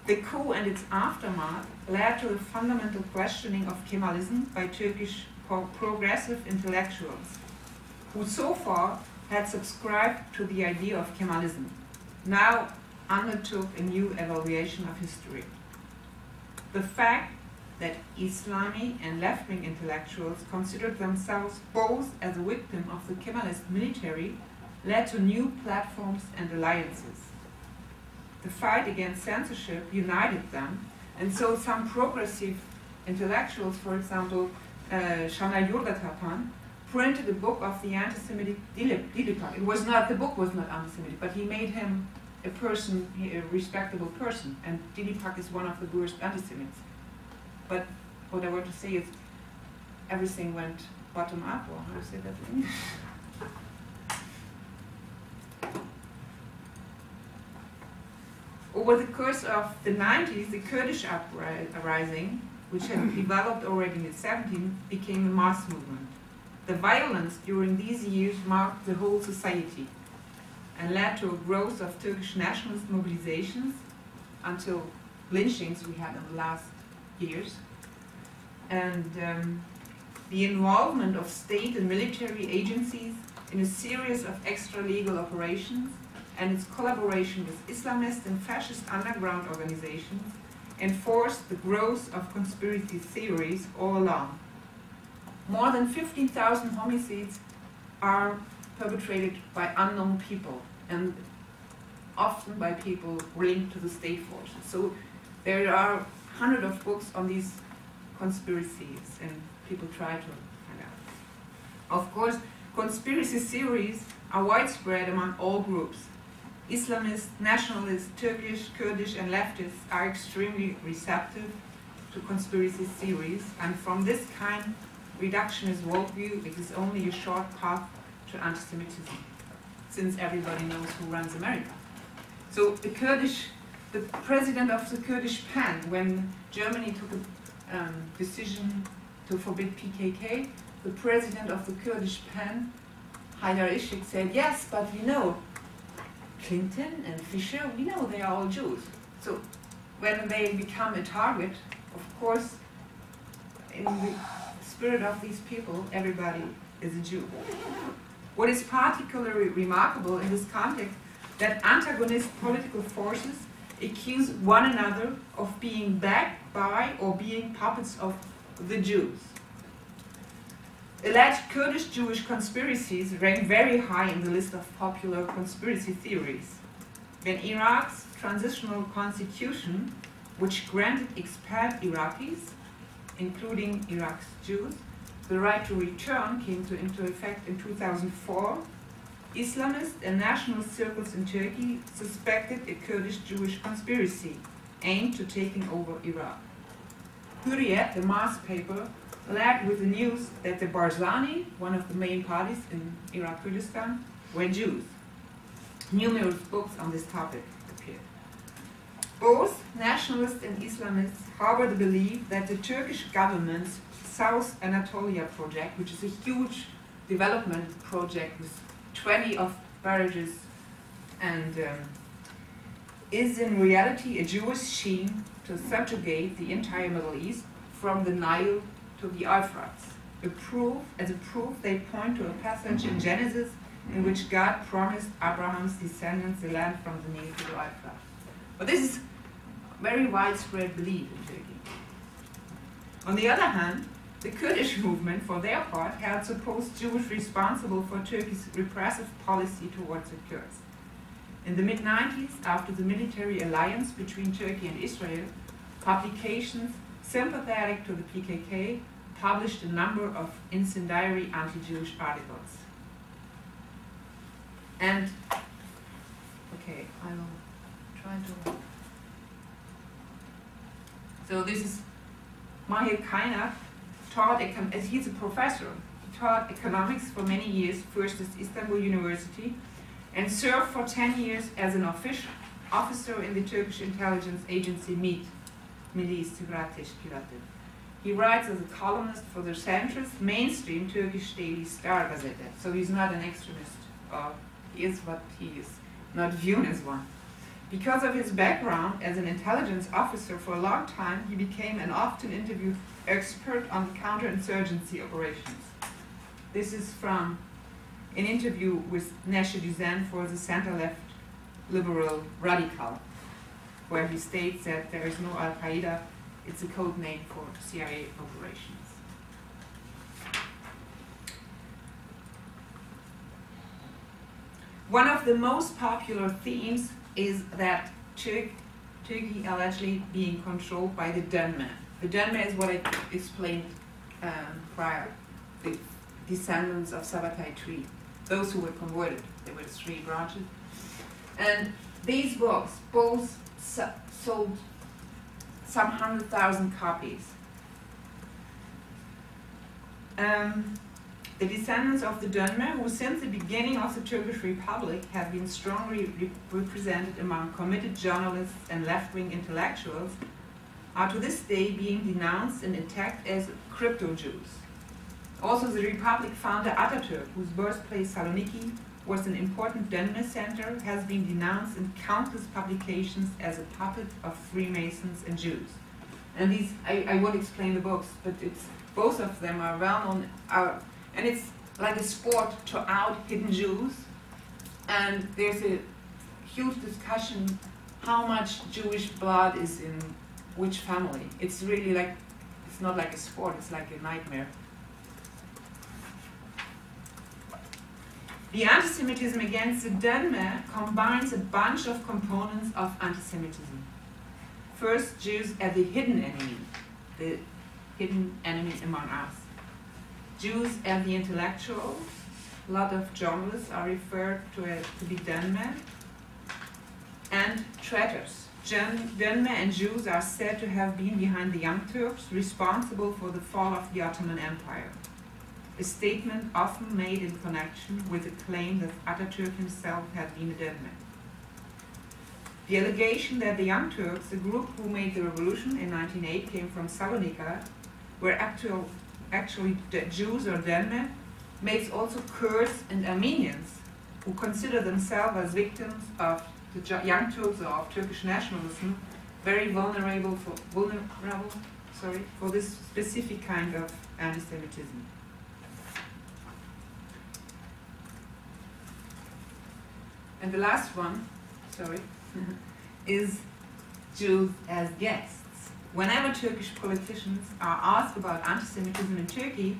Speaker 2: The coup and its aftermath led to a fundamental questioning of Kemalism by Turkish progressive intellectuals who so far had subscribed to the idea of Kemalism, now undertook a new evaluation of history. The fact that Islami and left-wing intellectuals considered themselves both as a victim of the Kemalist military led to new platforms and alliances. The fight against censorship united them, and so some progressive intellectuals, for example, uh, Şanar Yurdatapan printed a book of the anti-Semitic Dilipak. It was not, the book was not anti-Semitic, but he made him a person, a respectable person, and Dilipak is one of the worst anti-Semites. But what I want to say is everything went bottom up, or how to say that in English? Over the course of the 90s, the Kurdish uprising which had developed already in the 70s, became a mass movement. The violence during these years marked the whole society and led to a growth of Turkish nationalist mobilizations until lynchings we had in the last years. And um, the involvement of state and military agencies in a series of extra-legal operations and its collaboration with Islamist and fascist underground organizations enforced the growth of conspiracy theories all along. More than 15,000 homicides are perpetrated by unknown people and often by people linked to the state forces. So there are hundreds of books on these conspiracies and people try to find out. Of course, conspiracy theories are widespread among all groups Islamists, nationalists, Turkish, Kurdish, and leftists are extremely receptive to conspiracy theories, and from this kind reductionist worldview, it is only a short path to anti-Semitism, since everybody knows who runs America. So the Kurdish, the president of the Kurdish PAN, when Germany took a um, decision to forbid PKK, the president of the Kurdish PAN, Haidar Ishik, said, yes, but we know Clinton and Fischer, we know they are all Jews. So when they become a target, of course, in the spirit of these people, everybody is a Jew. What is particularly remarkable in this context that antagonist political forces accuse one another of being backed by or being puppets of the Jews. Alleged Kurdish Jewish conspiracies rank very high in the list of popular conspiracy theories. When Iraq's transitional constitution, which granted expat Iraqis, including Iraq's Jews, the right to return came to, into effect in 2004, Islamist and nationalist circles in Turkey suspected a Kurdish Jewish conspiracy aimed to taking over Iraq. Hurriyet, the mass paper, led with the news that the Barzani, one of the main parties in Iraq Kurdistan, were Jews. Numerous books on this topic appeared. Both nationalists and Islamists harbor the belief that the Turkish government's South Anatolia project, which is a huge development project with 20 of barrages and um, is in reality a Jewish scheme to subjugate the entire Middle East from the Nile to the Euphrates. A proof, as a proof, they point to a passage in mm-hmm. Genesis in mm-hmm. which God promised Abraham's descendants the land from the Nile to the Euphrates. But this is very widespread belief in Turkey. On the other hand, the Kurdish movement, for their part, held supposed Jews responsible for Turkey's repressive policy towards the Kurds. In the mid-90s, after the military alliance between Turkey and Israel, publications sympathetic to the PKK published a number of incendiary anti-Jewish articles. And, okay, I will try to... So this is Mahir Kaynak, taught, as he's a professor, he taught economics for many years, first at Istanbul University, and served for 10 years as an official, officer in the Turkish intelligence agency MIT, Milli İstihbarat Teşkilatı. He writes as a columnist for the centrist, mainstream Turkish daily Star Gazette, so he's not an extremist, or he is what he is, not viewed as one. Because of his background as an intelligence officer for a long time, he became an often interviewed expert on counterinsurgency operations. This is from an interview with Neşe Düzel for the center-left liberal Radikal, where he states that there is no Al-Qaeda, it's a code name for CIA operations. One of the most popular themes is that Turkey allegedly being controlled by the Dönme. The Dönme is what I explained um, prior, the descendants of Sabbatai Zvi, those who were converted. There were three branches. And these books both sold some hundred thousand copies. Um, the descendants of the Dönme, who since the beginning of the Turkish Republic have been strongly re represented among committed journalists and left-wing intellectuals, are to this day being denounced and attacked as crypto-Jews. Also, the Republic founder Ataturk, whose birthplace Saloniki was an important Dönme center, has been denounced in countless publications as a puppet of Freemasons and Jews. And these, I, I won't explain the books, but it's both of them are well known, are and it's like a sport to out hidden mm-hmm. Jews. And there's a huge discussion how much Jewish blood is in which family. It's really like, it's not like a sport, it's like a nightmare. The anti-Semitism against the Dönme combines a bunch of components of anti-Semitism. First, Jews are the hidden enemy, the hidden enemy among us. Jews and the intellectuals. A lot of journalists are referred to as to be Dönme. And traitors. Dönme and Jews are said to have been behind the Young Turks, responsible for the fall of the Ottoman Empire. A statement often made in connection with the claim that Ataturk himself had been a Dönme. The allegation that the Young Turks, the group who made the revolution in 1908, came from Salonika, were actual actually Jews or Dönme, makes also Kurds and Armenians, who consider themselves as victims of the young Turks or of Turkish nationalism, very vulnerable for vulnerable, sorry, for this specific kind of anti-Semitism. And the last one, sorry, is Jews as guests. Whenever Turkish politicians are asked about anti-Semitism in Turkey,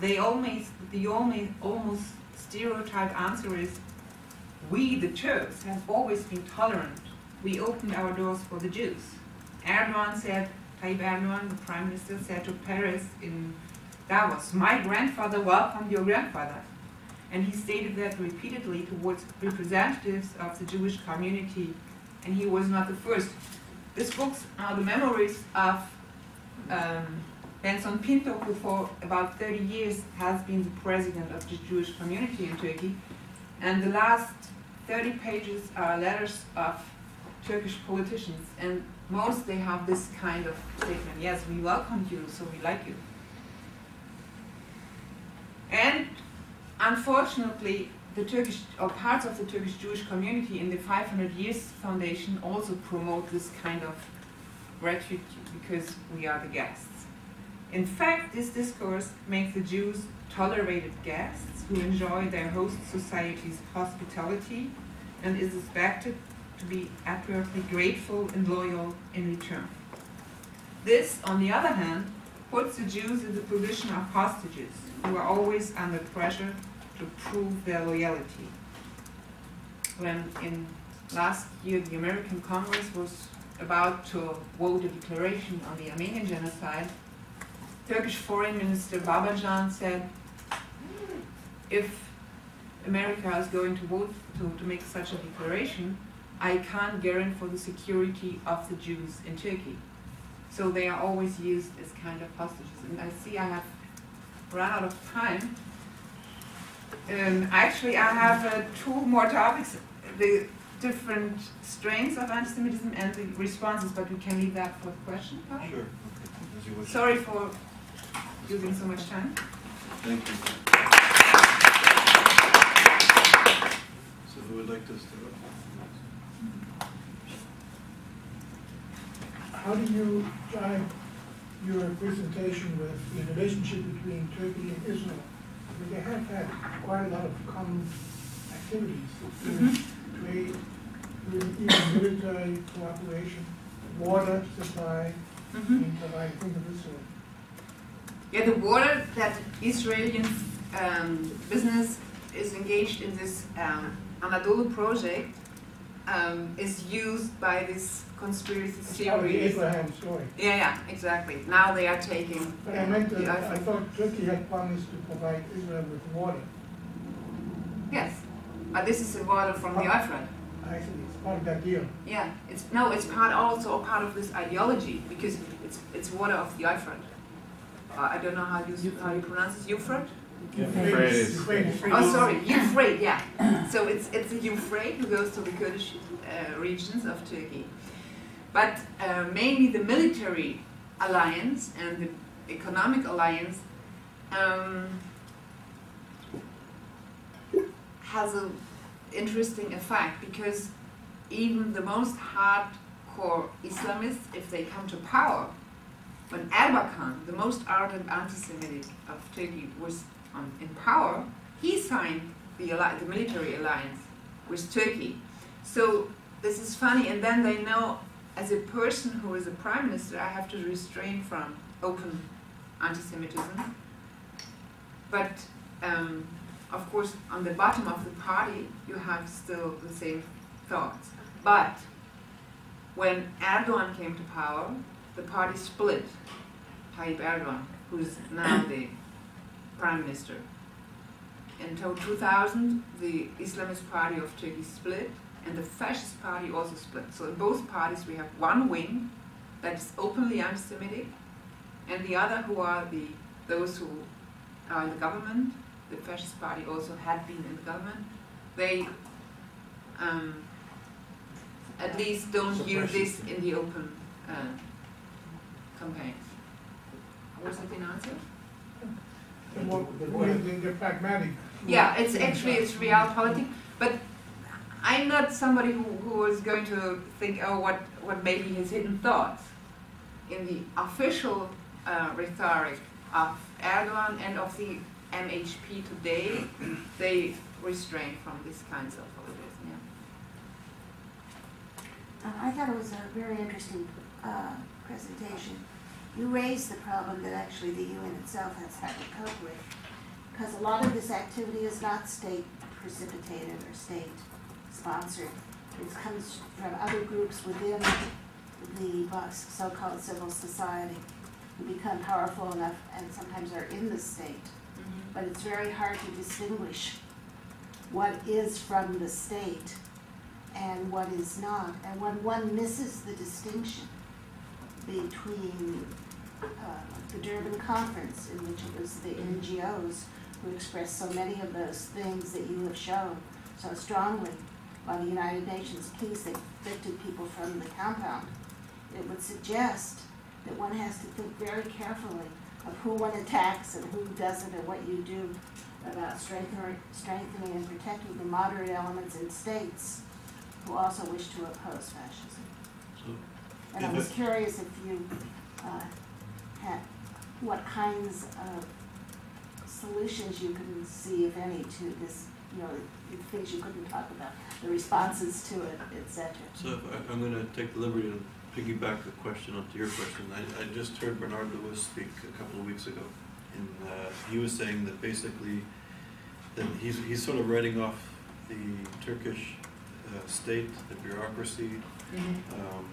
Speaker 2: they always, the almost stereotyped answer is, we, the Turks, have always been tolerant. We opened our doors for the Jews. Erdogan said, Tayyip Erdogan, the prime minister, said to Peres in Davos, my grandfather welcomed your grandfather. And he stated that repeatedly towards representatives of the Jewish community, and he was not the first. These books are the memories of um, Bensiyon Pinto, who for about 30 years has been the president of the Jewish community in Turkey. And the last 30 pages are letters of Turkish politicians, and most they have this kind of statement: "Yes, we welcome you, so we like you." And unfortunately, the Turkish or parts of the Turkish Jewish community in the 500 Years Foundation also promote this kind of gratitude because we are the guests. In fact, this discourse makes the Jews tolerated guests who enjoy their host society's hospitality and is expected to be appropriately grateful and loyal in return. This, on the other hand, puts the Jews in the position of hostages who are always under pressure to prove their loyalty. When in last year the American Congress was about to vote a declaration on the Armenian genocide, Turkish Foreign Minister Babacan said, if America is going to vote to, to make such a declaration, I can't guarantee for the security of the Jews in Turkey. So they are always used as kind of hostages. And I see I have run out of time. Um, actually, I have uh, two more topics, the different strains of anti-Semitism and the responses, but we can leave that for the question part.
Speaker 1: Sure. Okay. As you wish.
Speaker 2: Sorry for using so much time.
Speaker 1: Thank you. So who would like to start?
Speaker 3: How do you drive your presentation with the relationship between Turkey and Israel? They have had quite a lot of common activities, doing even military cooperation, water supply, and provide things of this sort.
Speaker 2: Yeah, the water that Israeli um, business is engaged in this um, Anadolu project um, is used by this conspiracy
Speaker 3: It's part of the. Abraham story.
Speaker 2: Yeah, yeah, exactly. Now they are taking.
Speaker 3: But I meant
Speaker 2: the
Speaker 3: that, I thought Turkey had promised to provide Israel with water.
Speaker 2: Yes, but this is the water from the Euphrates.
Speaker 3: I see, it's part of that deal.
Speaker 2: Yeah, it's no, it's part also part of this ideology because it's it's water of the Euphrates. Uh, I don't know how you how you pronounce it. Euphrates.
Speaker 3: Euphrates. Euphrates.
Speaker 2: Oh, sorry, Euphrates. Yeah. so it's it's a Euphrates who goes to the Kurdish uh, regions of Turkey, but uh, mainly the military alliance and the economic alliance um, has an interesting effect because even the most hardcore Islamists, if they come to power, when Erbakan, the most ardent anti-Semitic of Turkey, was on, in power, he signed the, the military alliance with Turkey. So this is funny, and then they know, as a person who is a prime minister, I have to restrain from open anti-Semitism. But um, of course, on the bottom of the party, you have still the same thoughts. But when Erdogan came to power, the party split. Tayyip Erdogan, who's now the prime minister. Until 2000, the Islamist party of Turkey split, and the fascist party also split. So in both parties, we have one wing that is openly anti-Semitic, and the other who are the those who are in the government. The fascist party also had been in the government. They um, at least don't use this in the open uh, campaigns. Was that the answer?
Speaker 3: They're more- they're, they're pragmatic.
Speaker 2: Yeah, it's actually it's realpolitik, but I'm not somebody who, who is going to think, oh, what what may be his hidden thoughts. In the official uh, rhetoric of Erdogan and of the MHP today, they restrain from these kinds of holidays. Yeah.
Speaker 4: Uh, I thought it was a very interesting uh, presentation. You raised the problem that actually the UN itself has had to cope with, because a lot of this activity is not state precipitated or state sponsored. It comes from other groups within the so-called civil society who become powerful enough and sometimes are in the state. But it's very hard to distinguish what is from the state and what is not. And when one misses the distinction between uh, the Durban Conference, in which it was the NGOs who expressed so many of those things that you have shown so strongly, by the United Nations Peace that evicted people from the compound. It would suggest that one has to think very carefully of who one attacks and who doesn't and what you do about strengthening, strengthening and protecting the moderate elements in states who also wish to oppose fascism. And I was curious if you, uh, had, what kinds of solutions you can see, if any, to this, you know, the things you couldn't talk about, the responses to it, et cetera.
Speaker 1: So if I, I'm gonna take the liberty to piggyback the question onto your question. I, I just heard Bernard Lewis speak a couple of weeks ago. And, uh, he was saying that basically, that he's, he's sort of writing off the Turkish, uh, state, the bureaucracy, um,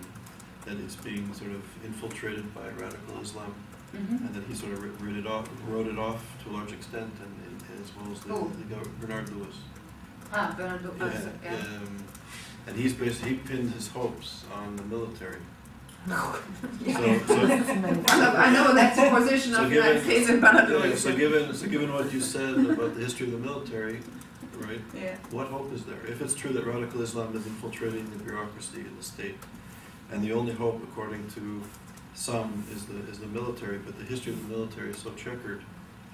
Speaker 1: that it's being sort of infiltrated by radical Islam,
Speaker 2: Mhm.
Speaker 1: and that he sort of writ- writ it off, wrote it off to a large extent, and, and as well as the,
Speaker 2: Oh.
Speaker 1: the Gov- Bernard Lewis.
Speaker 2: Ah, Bernard Lewis,
Speaker 1: Yeah,
Speaker 2: yeah.
Speaker 1: um, and he's basically, he pinned his hopes on the military.
Speaker 2: Yeah.
Speaker 1: So, so,
Speaker 2: I know that's the position
Speaker 1: So
Speaker 2: of the United States and Bernard
Speaker 1: yeah, so given, so given what you said about the history of the military, right,
Speaker 2: Yeah.
Speaker 1: what hope is there? If it's true that radical Islam is infiltrating the bureaucracy in the state, and the only hope, according to some, is the, is the military, but the history of the military is so checkered,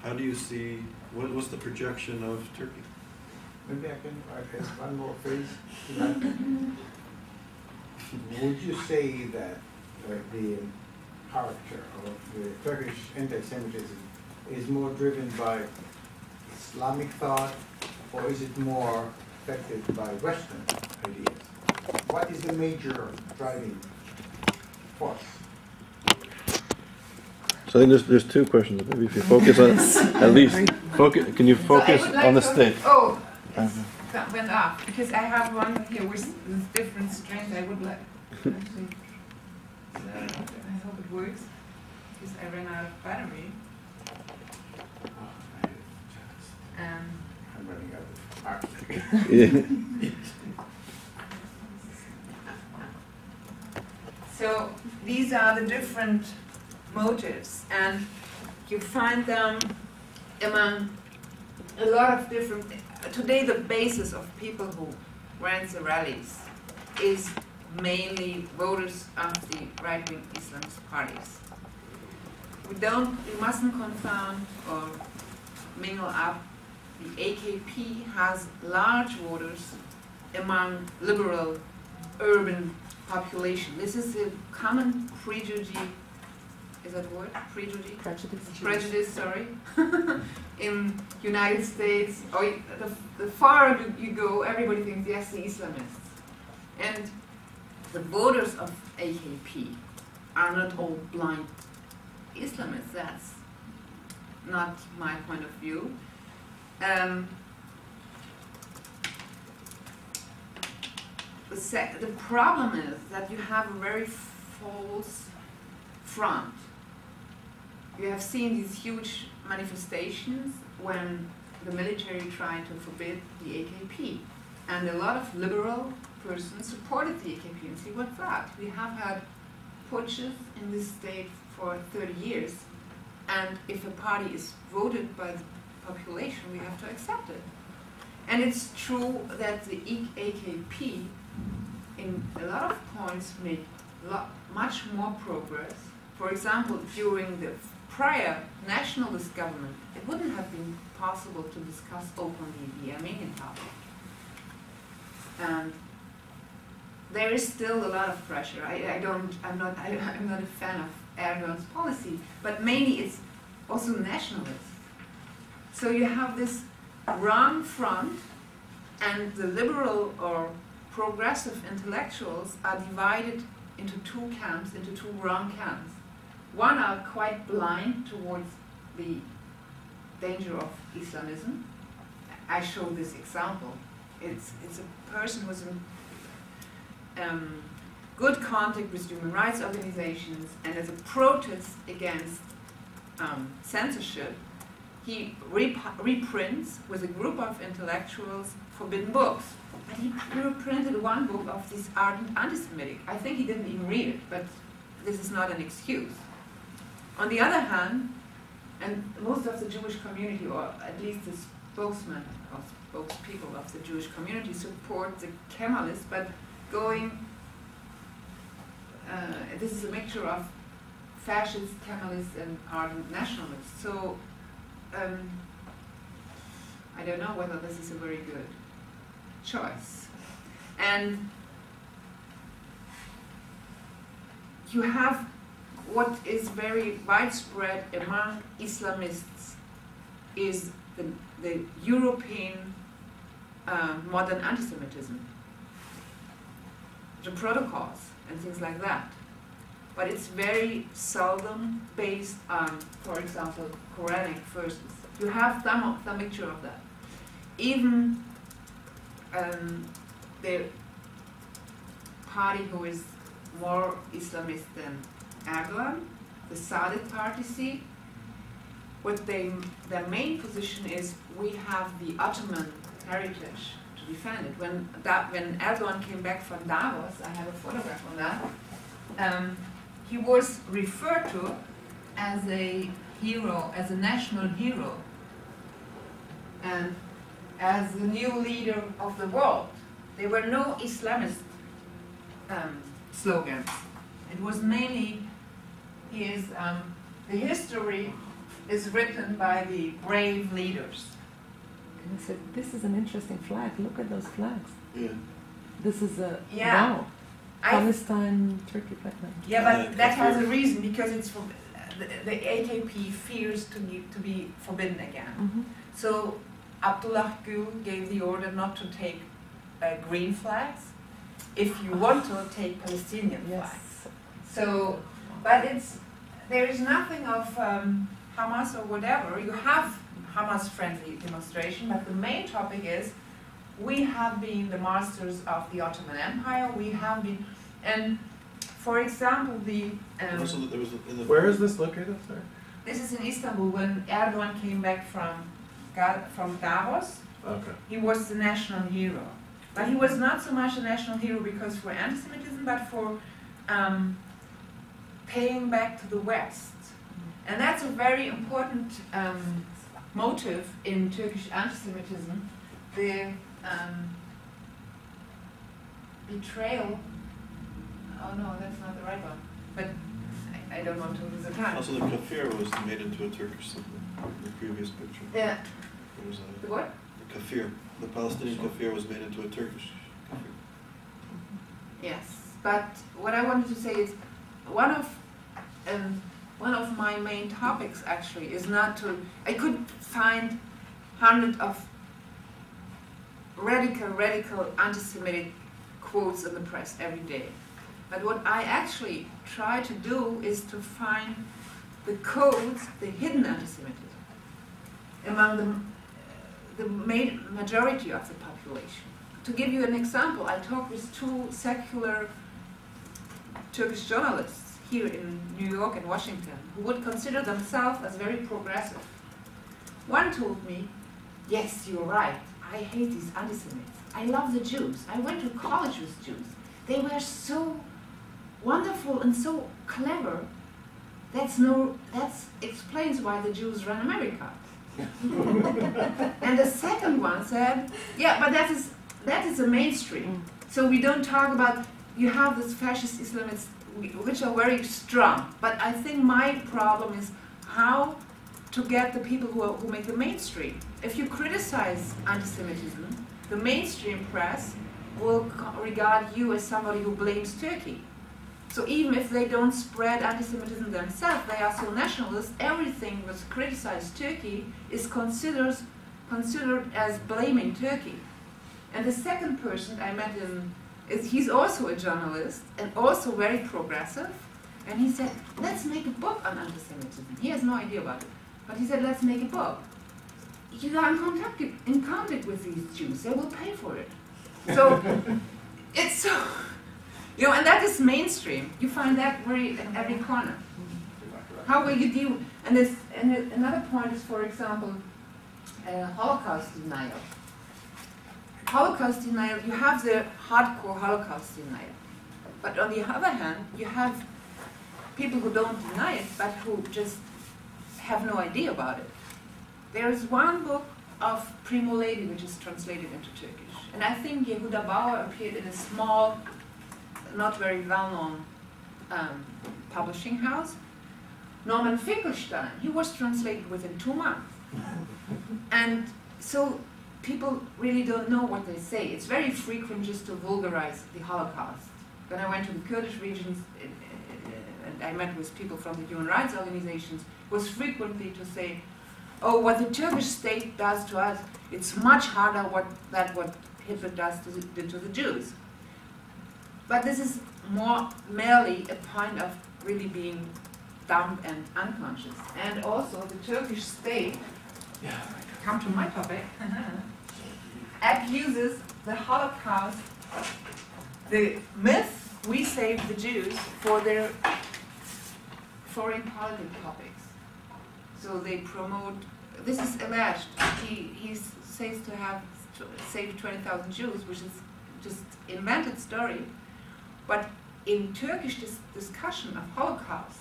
Speaker 1: how do you see, what, what's the projection of Turkey?
Speaker 5: Maybe I can add one more phrase. Would you say that uh, the character of the Turkish anti-Semitism is more driven by Islamic thought, or is it more affected by Western ideas? What is the major driving force?
Speaker 1: So I think there's, there's two questions, maybe if you focus on, at least, focus, can you focus
Speaker 2: would like
Speaker 1: on the
Speaker 2: to-
Speaker 1: state?
Speaker 2: Oh,
Speaker 1: Uh-huh.
Speaker 2: that went off, because I have one here with, with different strings, I would like, actually. So, I hope it works, because I ran out of battery, um,
Speaker 5: I'm running out of art.
Speaker 1: Yeah.
Speaker 2: So these are the different motives, and you find them among a lot of different. Today, the basis of people who ran the rallies is mainly voters of the right-wing Islamist parties. We don't, we mustn't confound or mingle up. The AKP has large voters among liberal urban population. This is a common prejudice, is that word? Prejudice?
Speaker 6: Prejudice.
Speaker 2: Prejudice, sorry. In United States, or the, the farther you go, everybody thinks, yes, the Islamists. And the voters of AKP are not all blind Islamists. That's not my point of view. Um, the, the problem is that you have a very false front. You have seen these huge manifestations when the military tried to forbid the AKP. And a lot of liberal persons supported the AKP. And see what's that? We have had putsches in this state for 30 years. And if a party is voted by the population, we have to accept it. And it's true that the AKP, in a lot of points, made much more progress. For example, during the prior nationalist government, it wouldn't have been possible to discuss openly the Armenian topic. And there is still a lot of pressure. I, I don't, I'm not, I, I'm not a fan of Erdogan's policy, but mainly it's also nationalist. So you have this wrong front, and the liberal or progressive intellectuals are divided into two camps, into two wrong camps. One are quite blind towards the danger of Islamism. I show this example. It's, it's a person who's in um, good contact with human rights organizations and as a protest against um, censorship, he rep- reprints with a group of intellectuals forbidden books. But he reprinted one book of this ardent anti-Semitic. I think he didn't even read it, but this is not an excuse. On the other hand, and most of the Jewish community, or at least the spokesman or spokespeople of the Jewish community support the Kemalists, but going, uh, this is a mixture of fascists, Kemalists, and ardent nationalists. So um, I don't know whether this is a very good choice. And you have what is very widespread among Islamists is the, the European uh, modern anti-Semitism, the protocols and things like that. But it's very seldom based on, for example, Quranic verses. You have some, some mixture of that. Even um, the party who is more Islamist than Erdogan, the Saadet party see, what they, their main position is we have the Ottoman heritage to defend it. When, that, when Erdogan came back from Davos, I have a photograph on that, um, he was referred to as a hero, as a national hero, and as the new leader of the world. There were no Islamist um, slogans. It was mainly his, um, the history is written by the brave leaders.
Speaker 6: And he said, "This is an interesting flag. Look at those flags.
Speaker 1: Yeah.
Speaker 6: This is a
Speaker 2: Yeah.
Speaker 6: wow,
Speaker 2: I,
Speaker 6: Palestine, Turkey flag."
Speaker 2: yeah, but that has a reason because it's for, the, the AKP fears to be, to be forbidden again.
Speaker 6: Mhm.
Speaker 2: So Abdullah Gül gave the order not to take uh, green flags. If you want to take Palestinian flags. So, but it's there is nothing of um, Hamas or whatever. You have Hamas-friendly demonstration, but the main topic is we have been the masters of the Ottoman Empire. We have been, and for example, the
Speaker 1: And also
Speaker 2: um,
Speaker 1: there was in the.
Speaker 7: Where is this located, sorry?
Speaker 2: this is in Istanbul when Erdogan came back from Ga- from Davos.
Speaker 7: Okay.
Speaker 2: He was the national hero. But he was not so much a national hero because for anti-Semitism, but for um, paying back to the West. And that's a very important um, motive in Turkish anti-Semitism, the um, betrayal. Oh no, that's not the right one. But I, I don't want to lose the time.
Speaker 1: Also, the kafir was made into a Turkish symbol, in the previous picture.
Speaker 2: Yeah,
Speaker 1: There was a,
Speaker 2: the what?
Speaker 1: the kafir, the Palestinian kafir was made into a Turkish kafir.
Speaker 2: Yes, but what I wanted to say is one of um, one of my main topics actually is not to. I could find hundreds of radical, radical anti-Semitic quotes in the press every day. But what I actually try to do is to find the codes, the hidden anti-Semitism among the, the majority of the population. To give you an example, I talked with two secular Turkish journalists here in New York and Washington who would consider themselves as very progressive. One told me, Yes, you're right. I hate these anti Semites. I love the Jews. I went to college with Jews. They were so wonderful and so clever. That's no that explains why the Jews run America. and the second one said, Yeah, but that is that is the mainstream. So we don't talk about you have this fascist Islamists which are very strong. But I think my problem is how to get the people who, are, who make the mainstream. If you criticize anti-Semitism, the mainstream press will regard you as somebody who blames Turkey. So even if they don't spread anti-Semitism themselves, they are so nationalist. Everything that criticizes Turkey is considered considered as blaming Turkey. And the second person I met in is he's also a journalist and also very progressive. And he said, let's make a book on anti-Semitism. He has no idea about it. But he said, let's make a book. You are in contact, in contact with these Jews. They will pay for it. So it's so, you know, and that is mainstream. You find that very every corner. How will you deal? And, this, and another point is, for example, uh, Holocaust denial. Holocaust denial, you have the hardcore Holocaust denial. But on the other hand, you have people who don't deny it, but who just have no idea about it. There is one book of Primo Levi, which is translated into Turkish. And I think Yehuda Bauer appeared in a small, not very well-known um, publishing house. Norman Finkelstein, he was translated within two months. And so people really don't know what they say. It's very frequent just to vulgarize the Holocaust. When I went to the Kurdish regions uh, uh, and I met with people from the human rights organizations, it was frequently to say, oh, what the Turkish state does to us, it's much harder what, than what Hitler does to the, to the Jews. But this is more merely a point of really being dumb and unconscious. And also the Turkish state, come to my topic, accuses the Holocaust, the myth we saved the Jews for their foreign policy topics. So they promote, this is alleged, he, he says to have saved 20,000 Jews, which is just invented story. But in Turkish dis- discussion of Holocaust,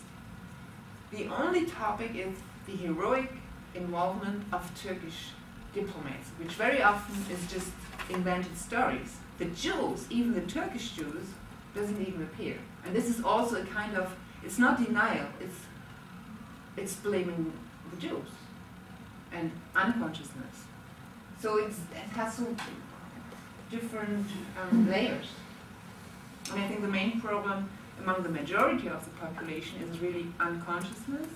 Speaker 2: the only topic is the heroic involvement of Turkish diplomats, which very often is just invented stories. The Jews, even the Turkish Jews, doesn't even appear. And this is also a kind of, it's not denial, it's, it's blaming the Jews and unconsciousness. So it has so different um, layers. And I think the main problem among the majority of the population is really unconsciousness.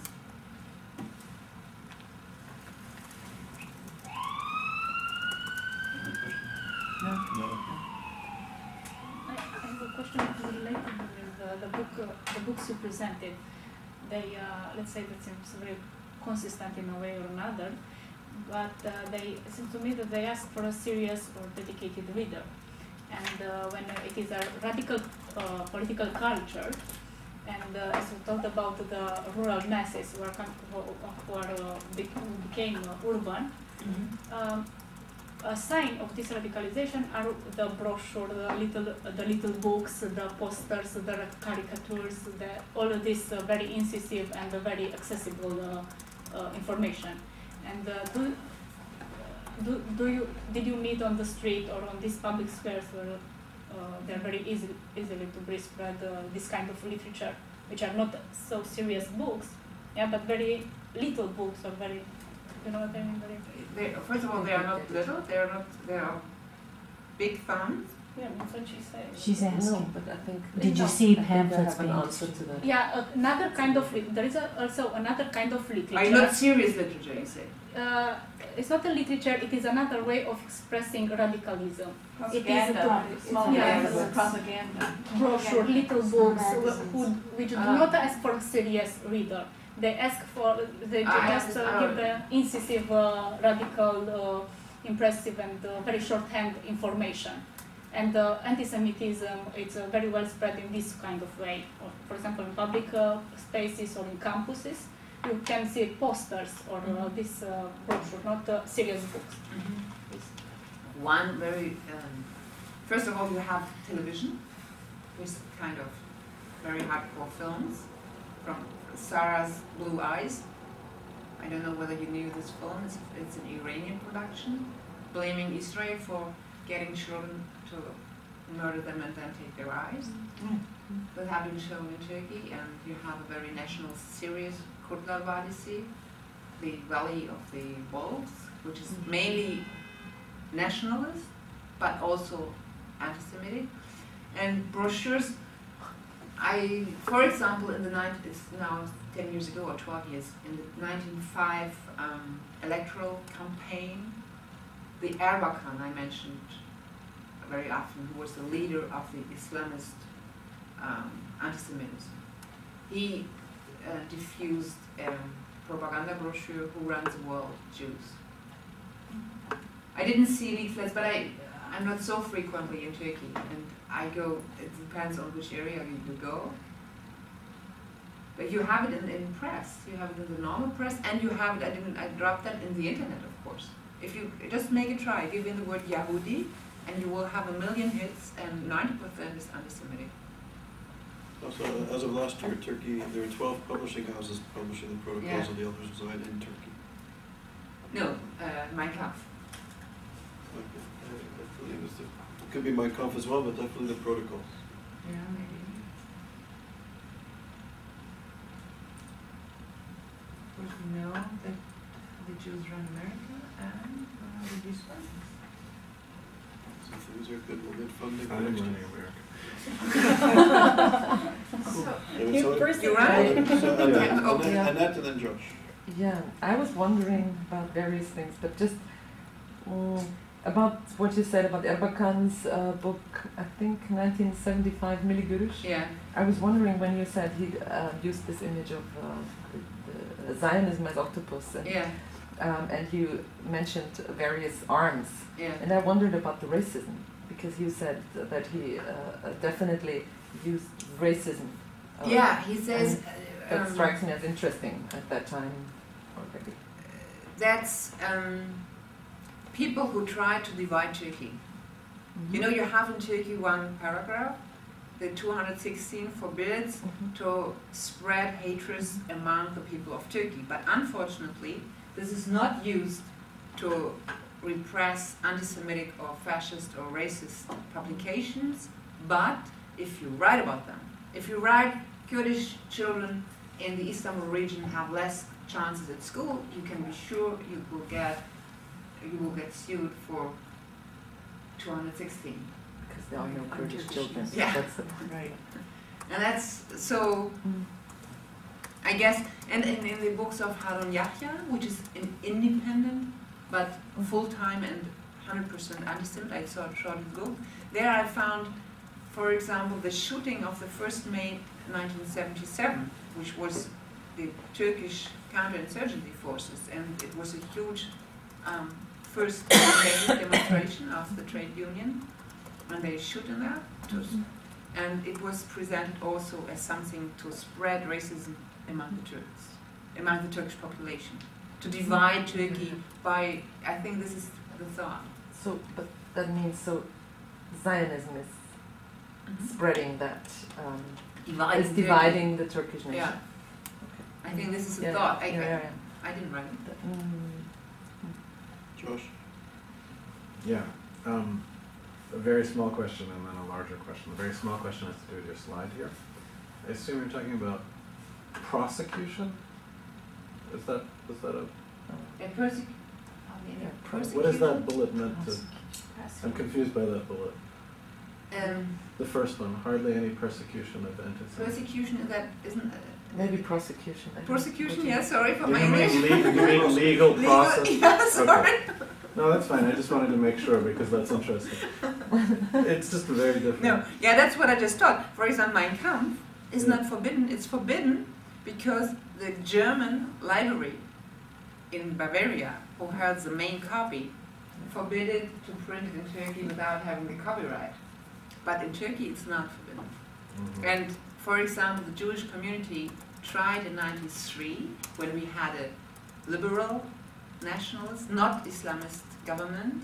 Speaker 1: No.
Speaker 7: I I have a question related with uh, the book, uh, the books you presented. They, uh, let's say that seems very consistent in a way or another, but uh, they it seems to me that they ask for a serious or dedicated reader. And uh, when it is a radical uh, political culture, and uh, as we talked about the rural masses who are, who, who are uh, who became uh, urban, um, a sign of this radicalization are the brochure, the little, the little books, the posters, the caricatures, the, all of this uh, very incisive and uh, very accessible uh, uh, information. And uh, do, do, do you, did you meet on the street or on these public squares where uh, they're very easy, easily to be spread this kind of literature, which are not so serious books, yeah, but very little books or very, you know what I mean,
Speaker 2: They, first of all, they are not little, they are not, they are big thumbs.
Speaker 7: Yeah, that's what she said.
Speaker 8: She's
Speaker 6: No,
Speaker 8: asking.
Speaker 6: but I think.
Speaker 8: Did you see pamphlets
Speaker 6: have an
Speaker 8: being
Speaker 6: answer to that.
Speaker 7: Yeah, another kind of there is a, also another kind of literature.
Speaker 2: Are you not serious literature, you say?
Speaker 7: uh, it's not a literature; it is another way of expressing radicalism. It is
Speaker 9: Propaganda.
Speaker 7: a
Speaker 9: Small
Speaker 7: yeah,
Speaker 9: amounts
Speaker 7: it's
Speaker 9: propaganda.
Speaker 7: brochure, little books who,
Speaker 4: magazines.
Speaker 7: who, which do
Speaker 2: Ah.
Speaker 7: not ask for a serious reader. They ask for they
Speaker 2: Ah,
Speaker 7: just uh,
Speaker 2: ah.
Speaker 7: give the incisive, uh, radical, uh, impressive, and uh, very shorthand information. And uh, anti-Semitism it's uh, very well spread in this kind of way. Or, for example, in public uh, spaces or in campuses, you can see posters or uh, this uh, brochure, not uh, serious books.
Speaker 2: One very, um, first of all, you have television with kind of very hardcore films from Zahra's Blue Eyes. I don't know whether you knew this film. It's, it's an Iranian production, blaming Israel for getting children to murder them and then take their eyes. Mm-hmm. That have been shown in Turkey, and you have a very national, series, Kurtlar Vadisi, the Valley of the Wolves, which is mm-hmm. mainly nationalist, but also anti-Semitic. And brochures, I, for example, in the nine, it's now ten years ago or twelve years, in the nineteen five um, electoral campaign, the Erbakan I mentioned very often, who was the leader of the Islamist um, anti-Semitism, he uh, diffused a propaganda brochure, "Who Runs the World? Jews." I didn't see leaflets, but I, I'm not so frequently in Turkey, and I go, it depends on which area you, go. But you have it in, in press, you have it in the normal press, and you have it, I didn't, I dropped that in the internet, of course. If you, just make a try, give in the word Yahudi, and you will have a million hits, and ninety percent is anti-Semitic.
Speaker 1: Also, as of last year, Turkey, there were twelve publishing houses publishing the protocols
Speaker 2: Yeah.
Speaker 1: of the Elders of Zion in Turkey.
Speaker 2: No, uh, Mein Kampf.
Speaker 1: Okay. I the, it could be Mein Kampf as well, but definitely the protocol.
Speaker 2: Yeah, maybe. Of we know that the Jews run America and uh, the Jews run.
Speaker 1: So things are good, we'll get funding. for
Speaker 5: I'm
Speaker 1: next
Speaker 5: running
Speaker 1: year.
Speaker 5: America.
Speaker 2: So,
Speaker 1: Yeah,
Speaker 7: You
Speaker 1: so-
Speaker 7: first
Speaker 2: You're
Speaker 1: so
Speaker 2: right.
Speaker 1: Annette,
Speaker 2: Yeah.
Speaker 1: Annette,
Speaker 6: Yeah.
Speaker 1: Annette and then Josh.
Speaker 6: Yeah, I was wondering about various things, but just mm, about what you said about Erbakan's uh, book, I think 1975, Milli Görüş.
Speaker 2: yeah,
Speaker 6: I was wondering when you said he uh, used this image of uh, Zionism as octopus, and,
Speaker 2: yeah,
Speaker 6: um, and you mentioned various arms,
Speaker 2: yeah.
Speaker 6: and I wondered about the racism because you said that he uh, definitely used racism. uh,
Speaker 2: Yeah, he says.
Speaker 6: That
Speaker 2: um,
Speaker 6: strikes me as interesting at that time already.
Speaker 2: that's um, people who try to divide Turkey. You know, you have in Turkey one paragraph, the 216 forbids
Speaker 6: Mhm.
Speaker 2: to spread hatred among the people of Turkey. But unfortunately, this is not used to repress anti-Semitic or fascist or racist publications. But if you write about them, if you write Kurdish children in the Istanbul region have less chances at school, you can be sure you will get you will get sued for 216.
Speaker 6: Because there are no Kurdish children.
Speaker 2: Yeah.
Speaker 6: That's the point.
Speaker 2: Right. And that's so.
Speaker 6: Mm.
Speaker 2: I guess, and in, in the books of Harun Yahya, which is an independent but full time and 100% anti-Semite, I saw short his book. There I found, for example, the shooting of the 1st May 1977, which was the Turkish counterinsurgency forces, and it was a huge um, first May demonstration of the trade union when they shoot in. It and it was presented also as something to spread racism among the Turks, among the Turkish population, to divide Turkey by. I think this is the thought.
Speaker 6: So, but that means so Zionism is spreading that, um,
Speaker 2: Dividing
Speaker 6: is
Speaker 2: Turkey.
Speaker 6: dividing the Turkish nation.
Speaker 2: Yeah, I think this is a
Speaker 6: Yeah,
Speaker 2: thought. I,
Speaker 6: yeah,
Speaker 2: I, I didn't write it.
Speaker 6: yeah. Mm.
Speaker 1: Josh.
Speaker 8: Yeah. Um, a very small question and then a larger question. The very small question has to do with your slide here. I assume you're talking about prosecution? Is that is that a
Speaker 2: And persec- I mean,
Speaker 8: what is that bullet meant to? I'm confused by that bullet.
Speaker 2: Um,
Speaker 8: The first one, hardly any persecution of anti-Semitism.
Speaker 2: persecution is that isn't.
Speaker 6: Maybe prosecution. I.
Speaker 2: Prosecution, yeah, sorry for
Speaker 8: You
Speaker 2: my English.
Speaker 8: le- you mean legal
Speaker 2: Legal-
Speaker 8: process?
Speaker 2: Yeah, sorry.
Speaker 8: No, that's fine. I just wanted to make sure because that's interesting. It's just very different.
Speaker 2: No, yeah, that's what I just thought. For example, Mein Kampf is
Speaker 8: Yeah.
Speaker 2: not forbidden. It's forbidden because the German library in Bavaria, who has the main copy, forbid it to print it in Turkey without having the copyright. But in Turkey, it's not forbidden.
Speaker 8: Mhm.
Speaker 2: And for example, the Jewish community tried in '93 when we had a liberal, nationalist, not Islamist government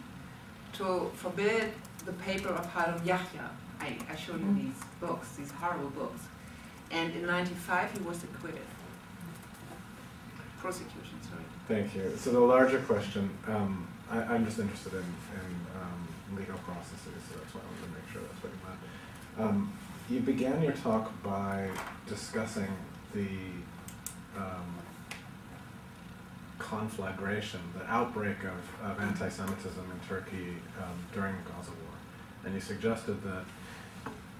Speaker 2: to forbid the paper of Harun Yahya. I, I showed you
Speaker 6: Mm.
Speaker 2: these books, these horrible books. And in '95 he was acquitted. Prosecution, sorry.
Speaker 8: Thank you. So the larger question, um, I, I'm just interested in, in um, legal processes, so that's why I wanted to make sure that's what you meant. Um, you began your talk by discussing the um, conflagration, the outbreak of, of anti-Semitism in Turkey um, during the Gaza War, and you suggested that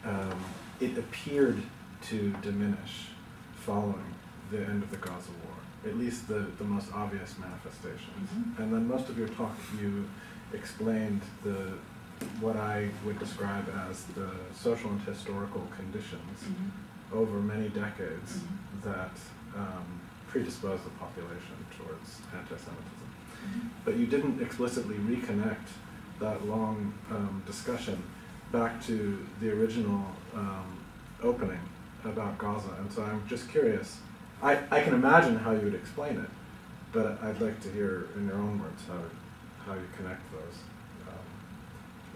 Speaker 8: um, it appeared to diminish following the end of the Gaza War, at least the, the most obvious manifestations.
Speaker 2: Mhm.
Speaker 8: And then most of your talk, you explained the what I would describe as the social and historical conditions over many decades
Speaker 2: Mhm.
Speaker 8: that um, predispose the population towards anti-Semitism.
Speaker 2: Mhm.
Speaker 8: But you didn't explicitly reconnect that long um, discussion back to the original um, opening about Gaza. And so I'm just curious. I, I can imagine how you would explain it, but I'd like to hear in your own words how, how you connect those.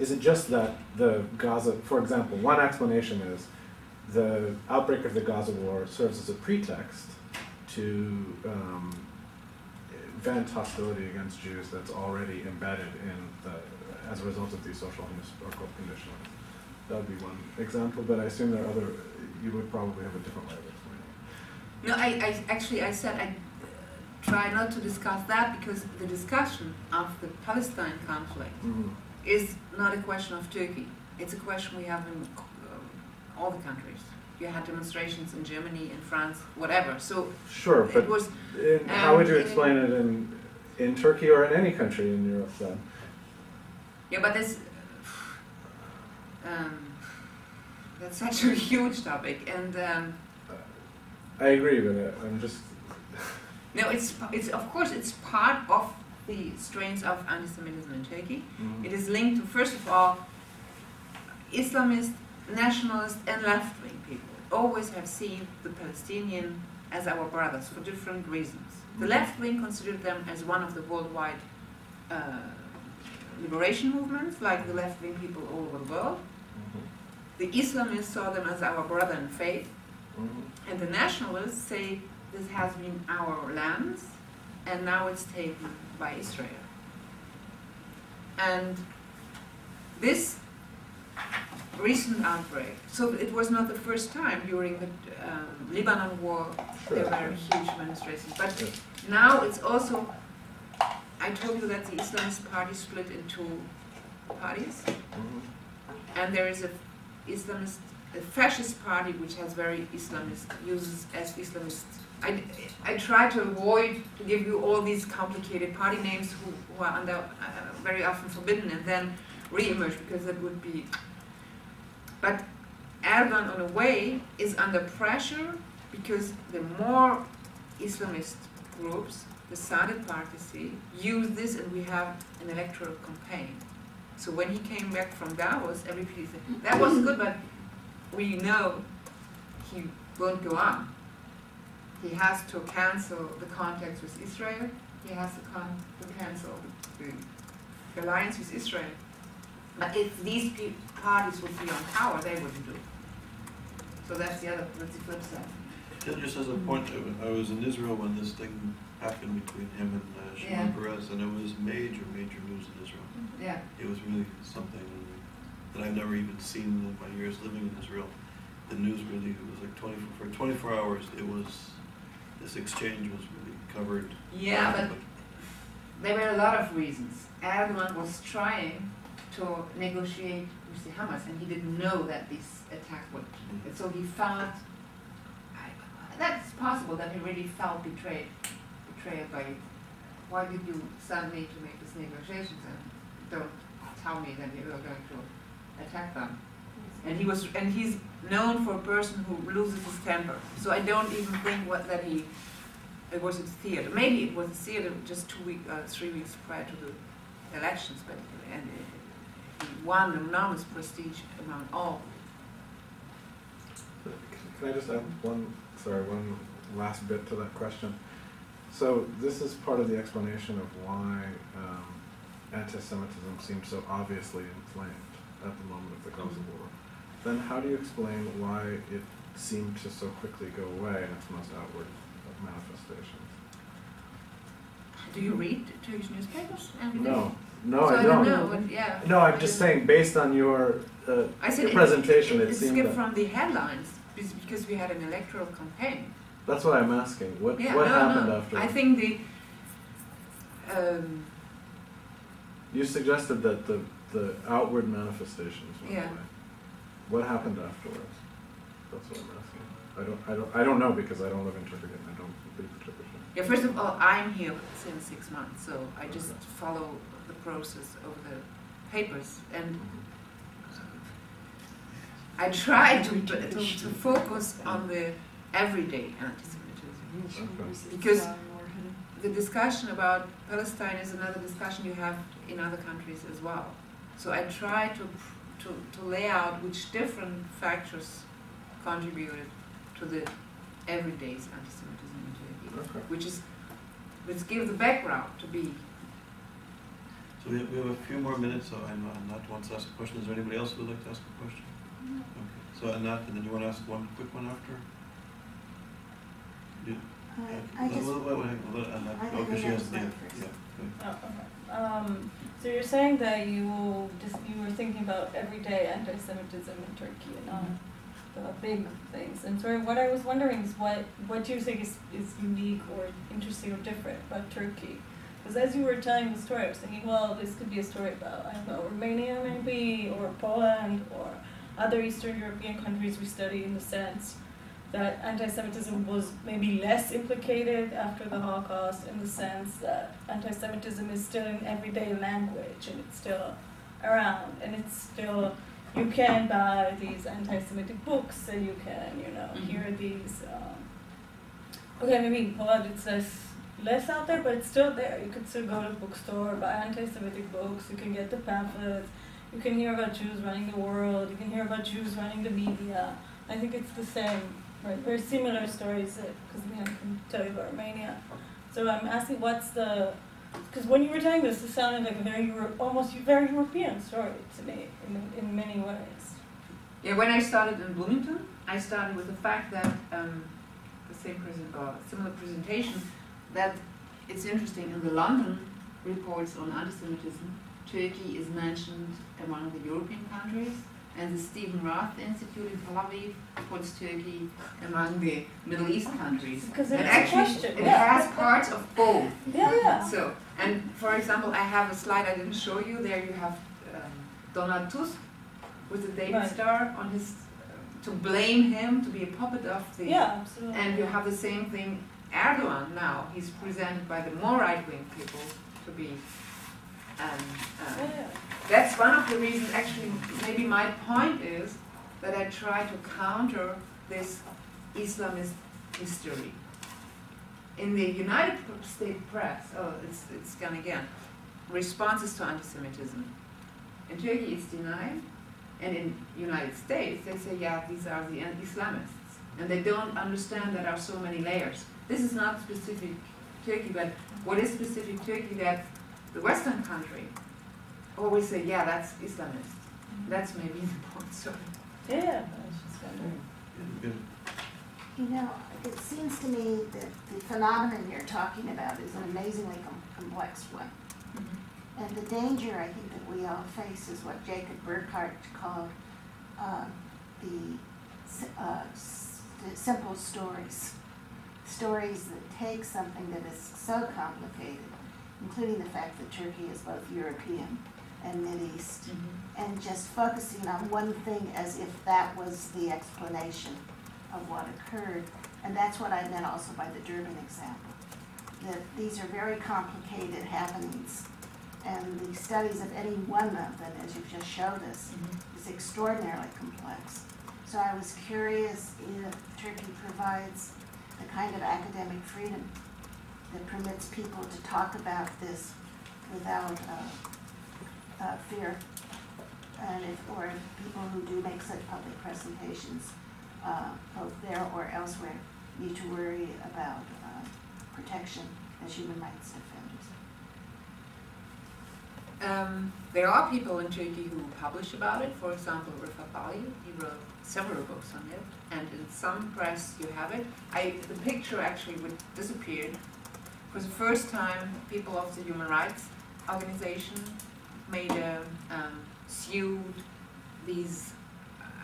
Speaker 8: Is it just that the Gaza, for example, one explanation is the outbreak of the Gaza war serves as a pretext to um, vent hostility against Jews that's already embedded in the as a result of these social and historical conditions. That would be one example, but I assume there are other, you would probably have a different way of explaining it.
Speaker 2: No, I, I actually I said I uh, try not to discuss that because the discussion of the Palestine conflict is not a question of Turkey. It's a question we have in um, all the countries. You had demonstrations in Germany, in France, whatever. So
Speaker 8: Sure,
Speaker 2: it
Speaker 8: but
Speaker 2: was
Speaker 8: in, how would you
Speaker 2: Um,
Speaker 8: explain it in, in Turkey or in any country in Europe then?
Speaker 2: yeah, but this um, that's such a huge topic, and um,
Speaker 8: I agree, with it. I'm just,
Speaker 2: no, it's it's of course it's part of the strains of anti-Semitism in Turkey.
Speaker 8: mm,
Speaker 2: It is linked to, first of all, Islamist, nationalist, and left wing people always have seen the Palestinian as our brothers for different reasons. The left wing considered them as one of the worldwide uh, liberation movements, like the left wing people all over the world.
Speaker 8: mhm,
Speaker 2: The Islamists saw them as our brother in faith, and the nationalists say this has been our lands, and now it's taken by Israel. And this recent outbreak, so it was not the first time during the um, Lebanon war, there were huge demonstrations, but now it's also, I told you that the Islamist party split into parties,
Speaker 8: Mhm.
Speaker 2: and there is a Islamist, a fascist party which has very Islamist, uses as Islamist. I, I try to avoid to give you all these complicated party names who, who are under, uh, very often forbidden and then re-emerge because that would be. But Erdogan, in a way, is under pressure because the more Islamist groups, the Saadet party, use this and we have an electoral campaign. So when he came back from Davos, everybody said, that was good, but we know he won't go on. He has to cancel the contacts with Israel. He has to, con- to cancel the alliance with Israel. But if these parties would be on power, they wouldn't do it. So that's the other, that's the flip side.
Speaker 1: Yeah, just as a point, I was in Israel when this thing happened between him and uh, Shimon
Speaker 2: Yeah.
Speaker 1: Peres, and it was major, major news in Israel.
Speaker 2: Yeah.
Speaker 1: It was really something that I've never even seen in my years living in Israel. The news really, it was like twenty, for twenty-four hours, it was, this exchange was really covered.
Speaker 2: Yeah, but there were a lot of reasons. Erdogan was trying to negotiate with the Hamas, and he didn't know that this attack would. And so he felt. I, that's possible that he really felt betrayed, betrayed by. Why did you send me to make these negotiations and don't tell me that you were going to attack them? And he was, and he's known for a person who loses his temper. So I don't even think what that he it was a theater. Maybe it was a theater just two weeks, uh, three weeks prior to the elections, but and uh, he won enormous prestige among all.
Speaker 8: Can I just add one, sorry, one last bit to that question? So this is part of the explanation of why um, anti-Semitism seems so obviously inflamed at the moment of the Gaza war. Then how do you explain why it seemed to so quickly go away in its most outward manifestations?
Speaker 2: Do you read Turkish newspapers every day?
Speaker 8: No, no,
Speaker 2: so
Speaker 8: I
Speaker 2: I
Speaker 8: don't.
Speaker 2: know, but yeah.
Speaker 8: No, I'm
Speaker 2: I
Speaker 8: just saying, based on your, uh,
Speaker 2: I said
Speaker 8: your presentation,
Speaker 2: it,
Speaker 8: it
Speaker 2: it
Speaker 8: seemed
Speaker 2: skipped from the headlines because- because we had an electoral campaign.
Speaker 8: that's what I'm asking. What,
Speaker 2: Yeah,
Speaker 8: what
Speaker 2: no,
Speaker 8: happened
Speaker 2: no.
Speaker 8: after?
Speaker 2: I think the. Um,
Speaker 8: You suggested that the, the outward manifestations went
Speaker 2: Yeah.
Speaker 8: away. What happened afterwards? That's what I'm asking. I don't, I don't, I don't know because I don't live in Turkey and I don't live in Turkish.
Speaker 2: yeah, first of all, I'm here since six months, so I just follow the process over the papers and I try to, to, to focus on the everyday anti-Semitism.
Speaker 8: Okay.
Speaker 2: Because the discussion about Palestine is another discussion you have in other countries as well. So I try to, to, to lay out which different factors contributed to the everyday anti-Semitism in Turkey,
Speaker 8: Okay.
Speaker 2: which is, which give the background to be
Speaker 1: So we have, we have a few more minutes, so I'm, I'm not wants to ask a question. Is there anybody else who would like to ask a question? Okay, so Anat, and then you want to ask one quick one after? You-
Speaker 4: I, I just,
Speaker 1: she has- yeah, yeah.
Speaker 9: Oh, okay. Um, so you're saying that you just you were thinking about everyday anti-Semitism in Turkey and not the big things. And sort of what I was wondering is what what do you think is, is unique or interesting or different about Turkey? Because as you were telling the story, I was thinking, well, this could be a story about I don't know Romania maybe or Poland or other Eastern European countries we study in the sense that anti-Semitism was maybe less implicated after the Holocaust in the sense that anti-Semitism is still in everyday language and it's still around and it's still you can buy these anti-Semitic books and you can you know
Speaker 2: Mhm.
Speaker 9: hear these. Um, okay, maybe in it's less less out there, but it's still there. You can still go to a bookstore buy anti-Semitic books. You can get the pamphlets. You can hear about Jews running the world. You can hear about Jews running the media. I think it's the same, right? Very similar stories because know, I can tell you about Romania. So I'm asking, what's the? Because when you were telling this, it sounded like a very Euro- almost very European story to me in, in many ways.
Speaker 2: Yeah, when I started in Bloomington, I started with the fact that um, the same or similar presentation that it's interesting in the London reports on anti-Semitism, Turkey is mentioned among the European countries, and the Stephen Roth Institute in Tel Aviv puts Turkey among the Middle East countries.
Speaker 9: Because
Speaker 2: And
Speaker 9: it's a
Speaker 2: actually,
Speaker 9: question.
Speaker 2: it
Speaker 9: yeah.
Speaker 2: has parts of both.
Speaker 9: Yeah, yeah.
Speaker 2: So, and for example, I have a slide I didn't show you. There you have um, Donald Tusk with the David
Speaker 9: Right.
Speaker 2: Star on his, to blame him to be a puppet of the.
Speaker 9: Yeah, absolutely.
Speaker 2: And you have the same thing. Erdogan now he's presented by the more right wing people to be. Um, uh,
Speaker 9: Yeah, yeah.
Speaker 2: That's one of the reasons, actually, maybe my point is that I try to counter this Islamist history. In the United States press, oh, it's, it's gone again, responses to anti-Semitism. In Turkey, it's denied, and in United States, they say, yeah, these are the Islamists, and they don't understand that there are so many layers. This is not specific Turkey, but what is specific Turkey that the Western country always say, yeah, that's Islamist. That's maybe the point. So
Speaker 9: Yeah, yeah. I was just wondering.
Speaker 4: You know, it seems to me that the phenomenon you're talking about is an amazingly com- complex one. And the danger I think that we all face is what Jacob Burckhardt called uh, the uh, s- the simple stories. Stories that take something that is so complicated, including the fact that Turkey is both European and Mideast, and just focusing on one thing as if that was the explanation of what occurred. And that's what I meant also by the Durban example, that these are very complicated happenings. And the studies of any one of them, as you've just showed us, is extraordinarily complex. So I was curious if Turkey provides the kind of academic freedom that permits people to talk about this without uh, uh, fear. And if, or people who do make such public presentations, uh, both there or elsewhere, need to worry about uh, protection as human rights defenders.
Speaker 2: um, there are people in Turkey who publish about it. For example, Rifat Bali, he wrote several books on it, and in some press you have it. I the picture actually would disappeared. For the first time, people of the human rights organization made a um, sued these.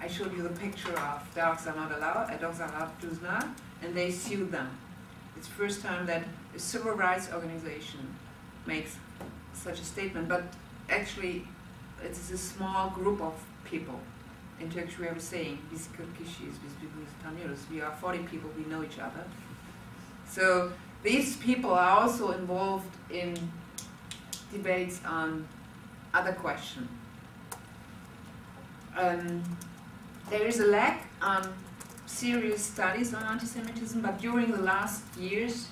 Speaker 2: I showed you the picture of dogs are not allowed, uh, dogs are allowed to not, and they sued them. It's the first time that a civil rights organization makes such a statement, but actually it is a small group of people. In Turkish we have a saying, biz kişiyiz, biz birbirimizi. We are 40 people, we know each other. So these people are also involved in debates on other questions. Um, there is a lack on serious studies on anti-Semitism, but during the last years,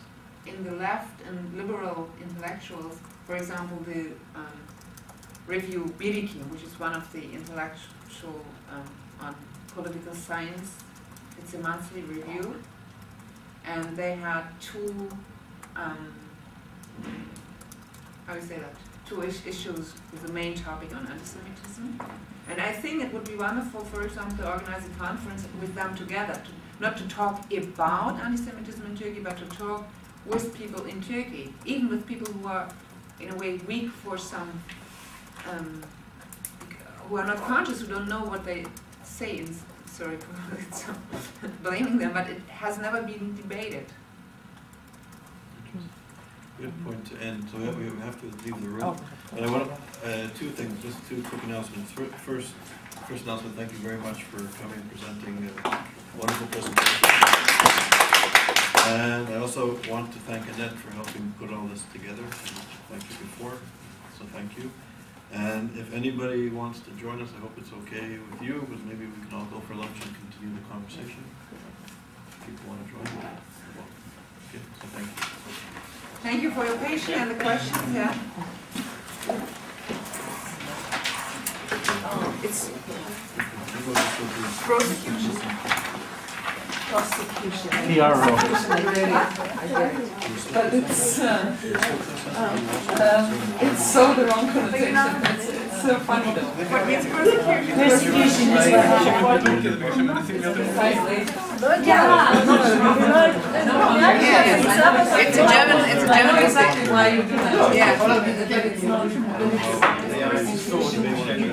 Speaker 2: in the left and liberal intellectuals, for example, the um, review Birikim, which is one of the intellectual um, on political science, it's a monthly review, and they had two, um, how do you say that, two is- issues with the main topic on anti-Semitism. And I think it would be wonderful, for example, to organize a conference with them together to not to talk about anti-Semitism in Turkey, but to talk with people in Turkey, even with people who are, in a way, weak for some, um, who are not conscious, who don't know what they say. In, sorry for blaming them, but it has never been debated.
Speaker 1: Good point to end, so we have- we have to leave the room. But I want, uh, two things, just two quick announcements. First, first announcement, thank you very much for coming and presenting a wonderful presentation. And I also want to thank Annette for helping put all this together. Thank you before, so thank you. And if anybody wants to join us, I hope it's okay with you, but maybe we can all go for lunch and continue the conversation. If People want to join? Well, Okay, so thank you.
Speaker 2: Thank you for your patience and the questions, yeah. It's prosecution. Prosecution.
Speaker 6: I get it. I get it. But it's, uh, um, it's so the wrong connotation. It's, it's so funny though.
Speaker 2: What means persecution?
Speaker 9: Persecution is what
Speaker 6: Precisely.
Speaker 2: Yeah, it's a German, it's a German
Speaker 6: exactly. why you do that.
Speaker 2: Yeah.
Speaker 6: But it's, you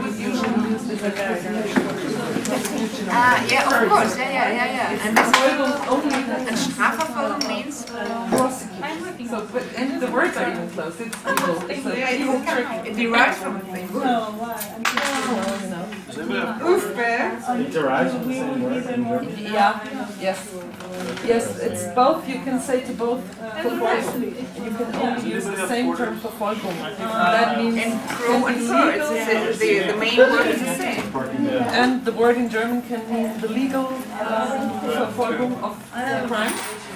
Speaker 6: would usually use this as a
Speaker 2: Ah, yeah, of course, yeah, yeah, yeah, yeah. And this
Speaker 6: Verfolgung only.
Speaker 2: And Strafverfolgung means
Speaker 6: prosecute. So, but, and the words are even close. It's evil. It's
Speaker 2: yeah,
Speaker 6: a evil trick.
Speaker 2: it derives from a thing.
Speaker 9: No, why?
Speaker 2: Oof, man.
Speaker 8: It derives from the same word.
Speaker 6: Yeah, yes. Yes, it's both, you can say to both Verfolgung. You can only use the same term Verfolgung. That means
Speaker 2: And pro and pro, it's the, the, the main word is the same.
Speaker 6: And the word in German can mean the legal um, Verfolgung of the crime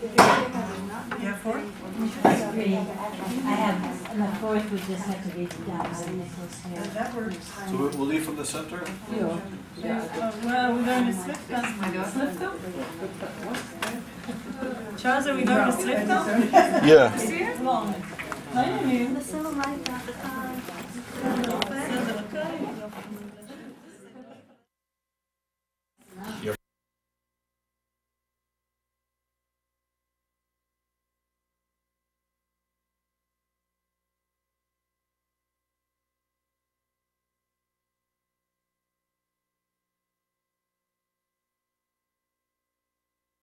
Speaker 6: Four? Three. I
Speaker 9: have,
Speaker 10: and the fourth would just have to be uh, the So
Speaker 1: we'll leave from the center?
Speaker 6: Yeah.
Speaker 9: Uh, Well, we're going to slip
Speaker 6: them. Slip them?
Speaker 9: Charles, are we going to slip
Speaker 4: them? Yeah. I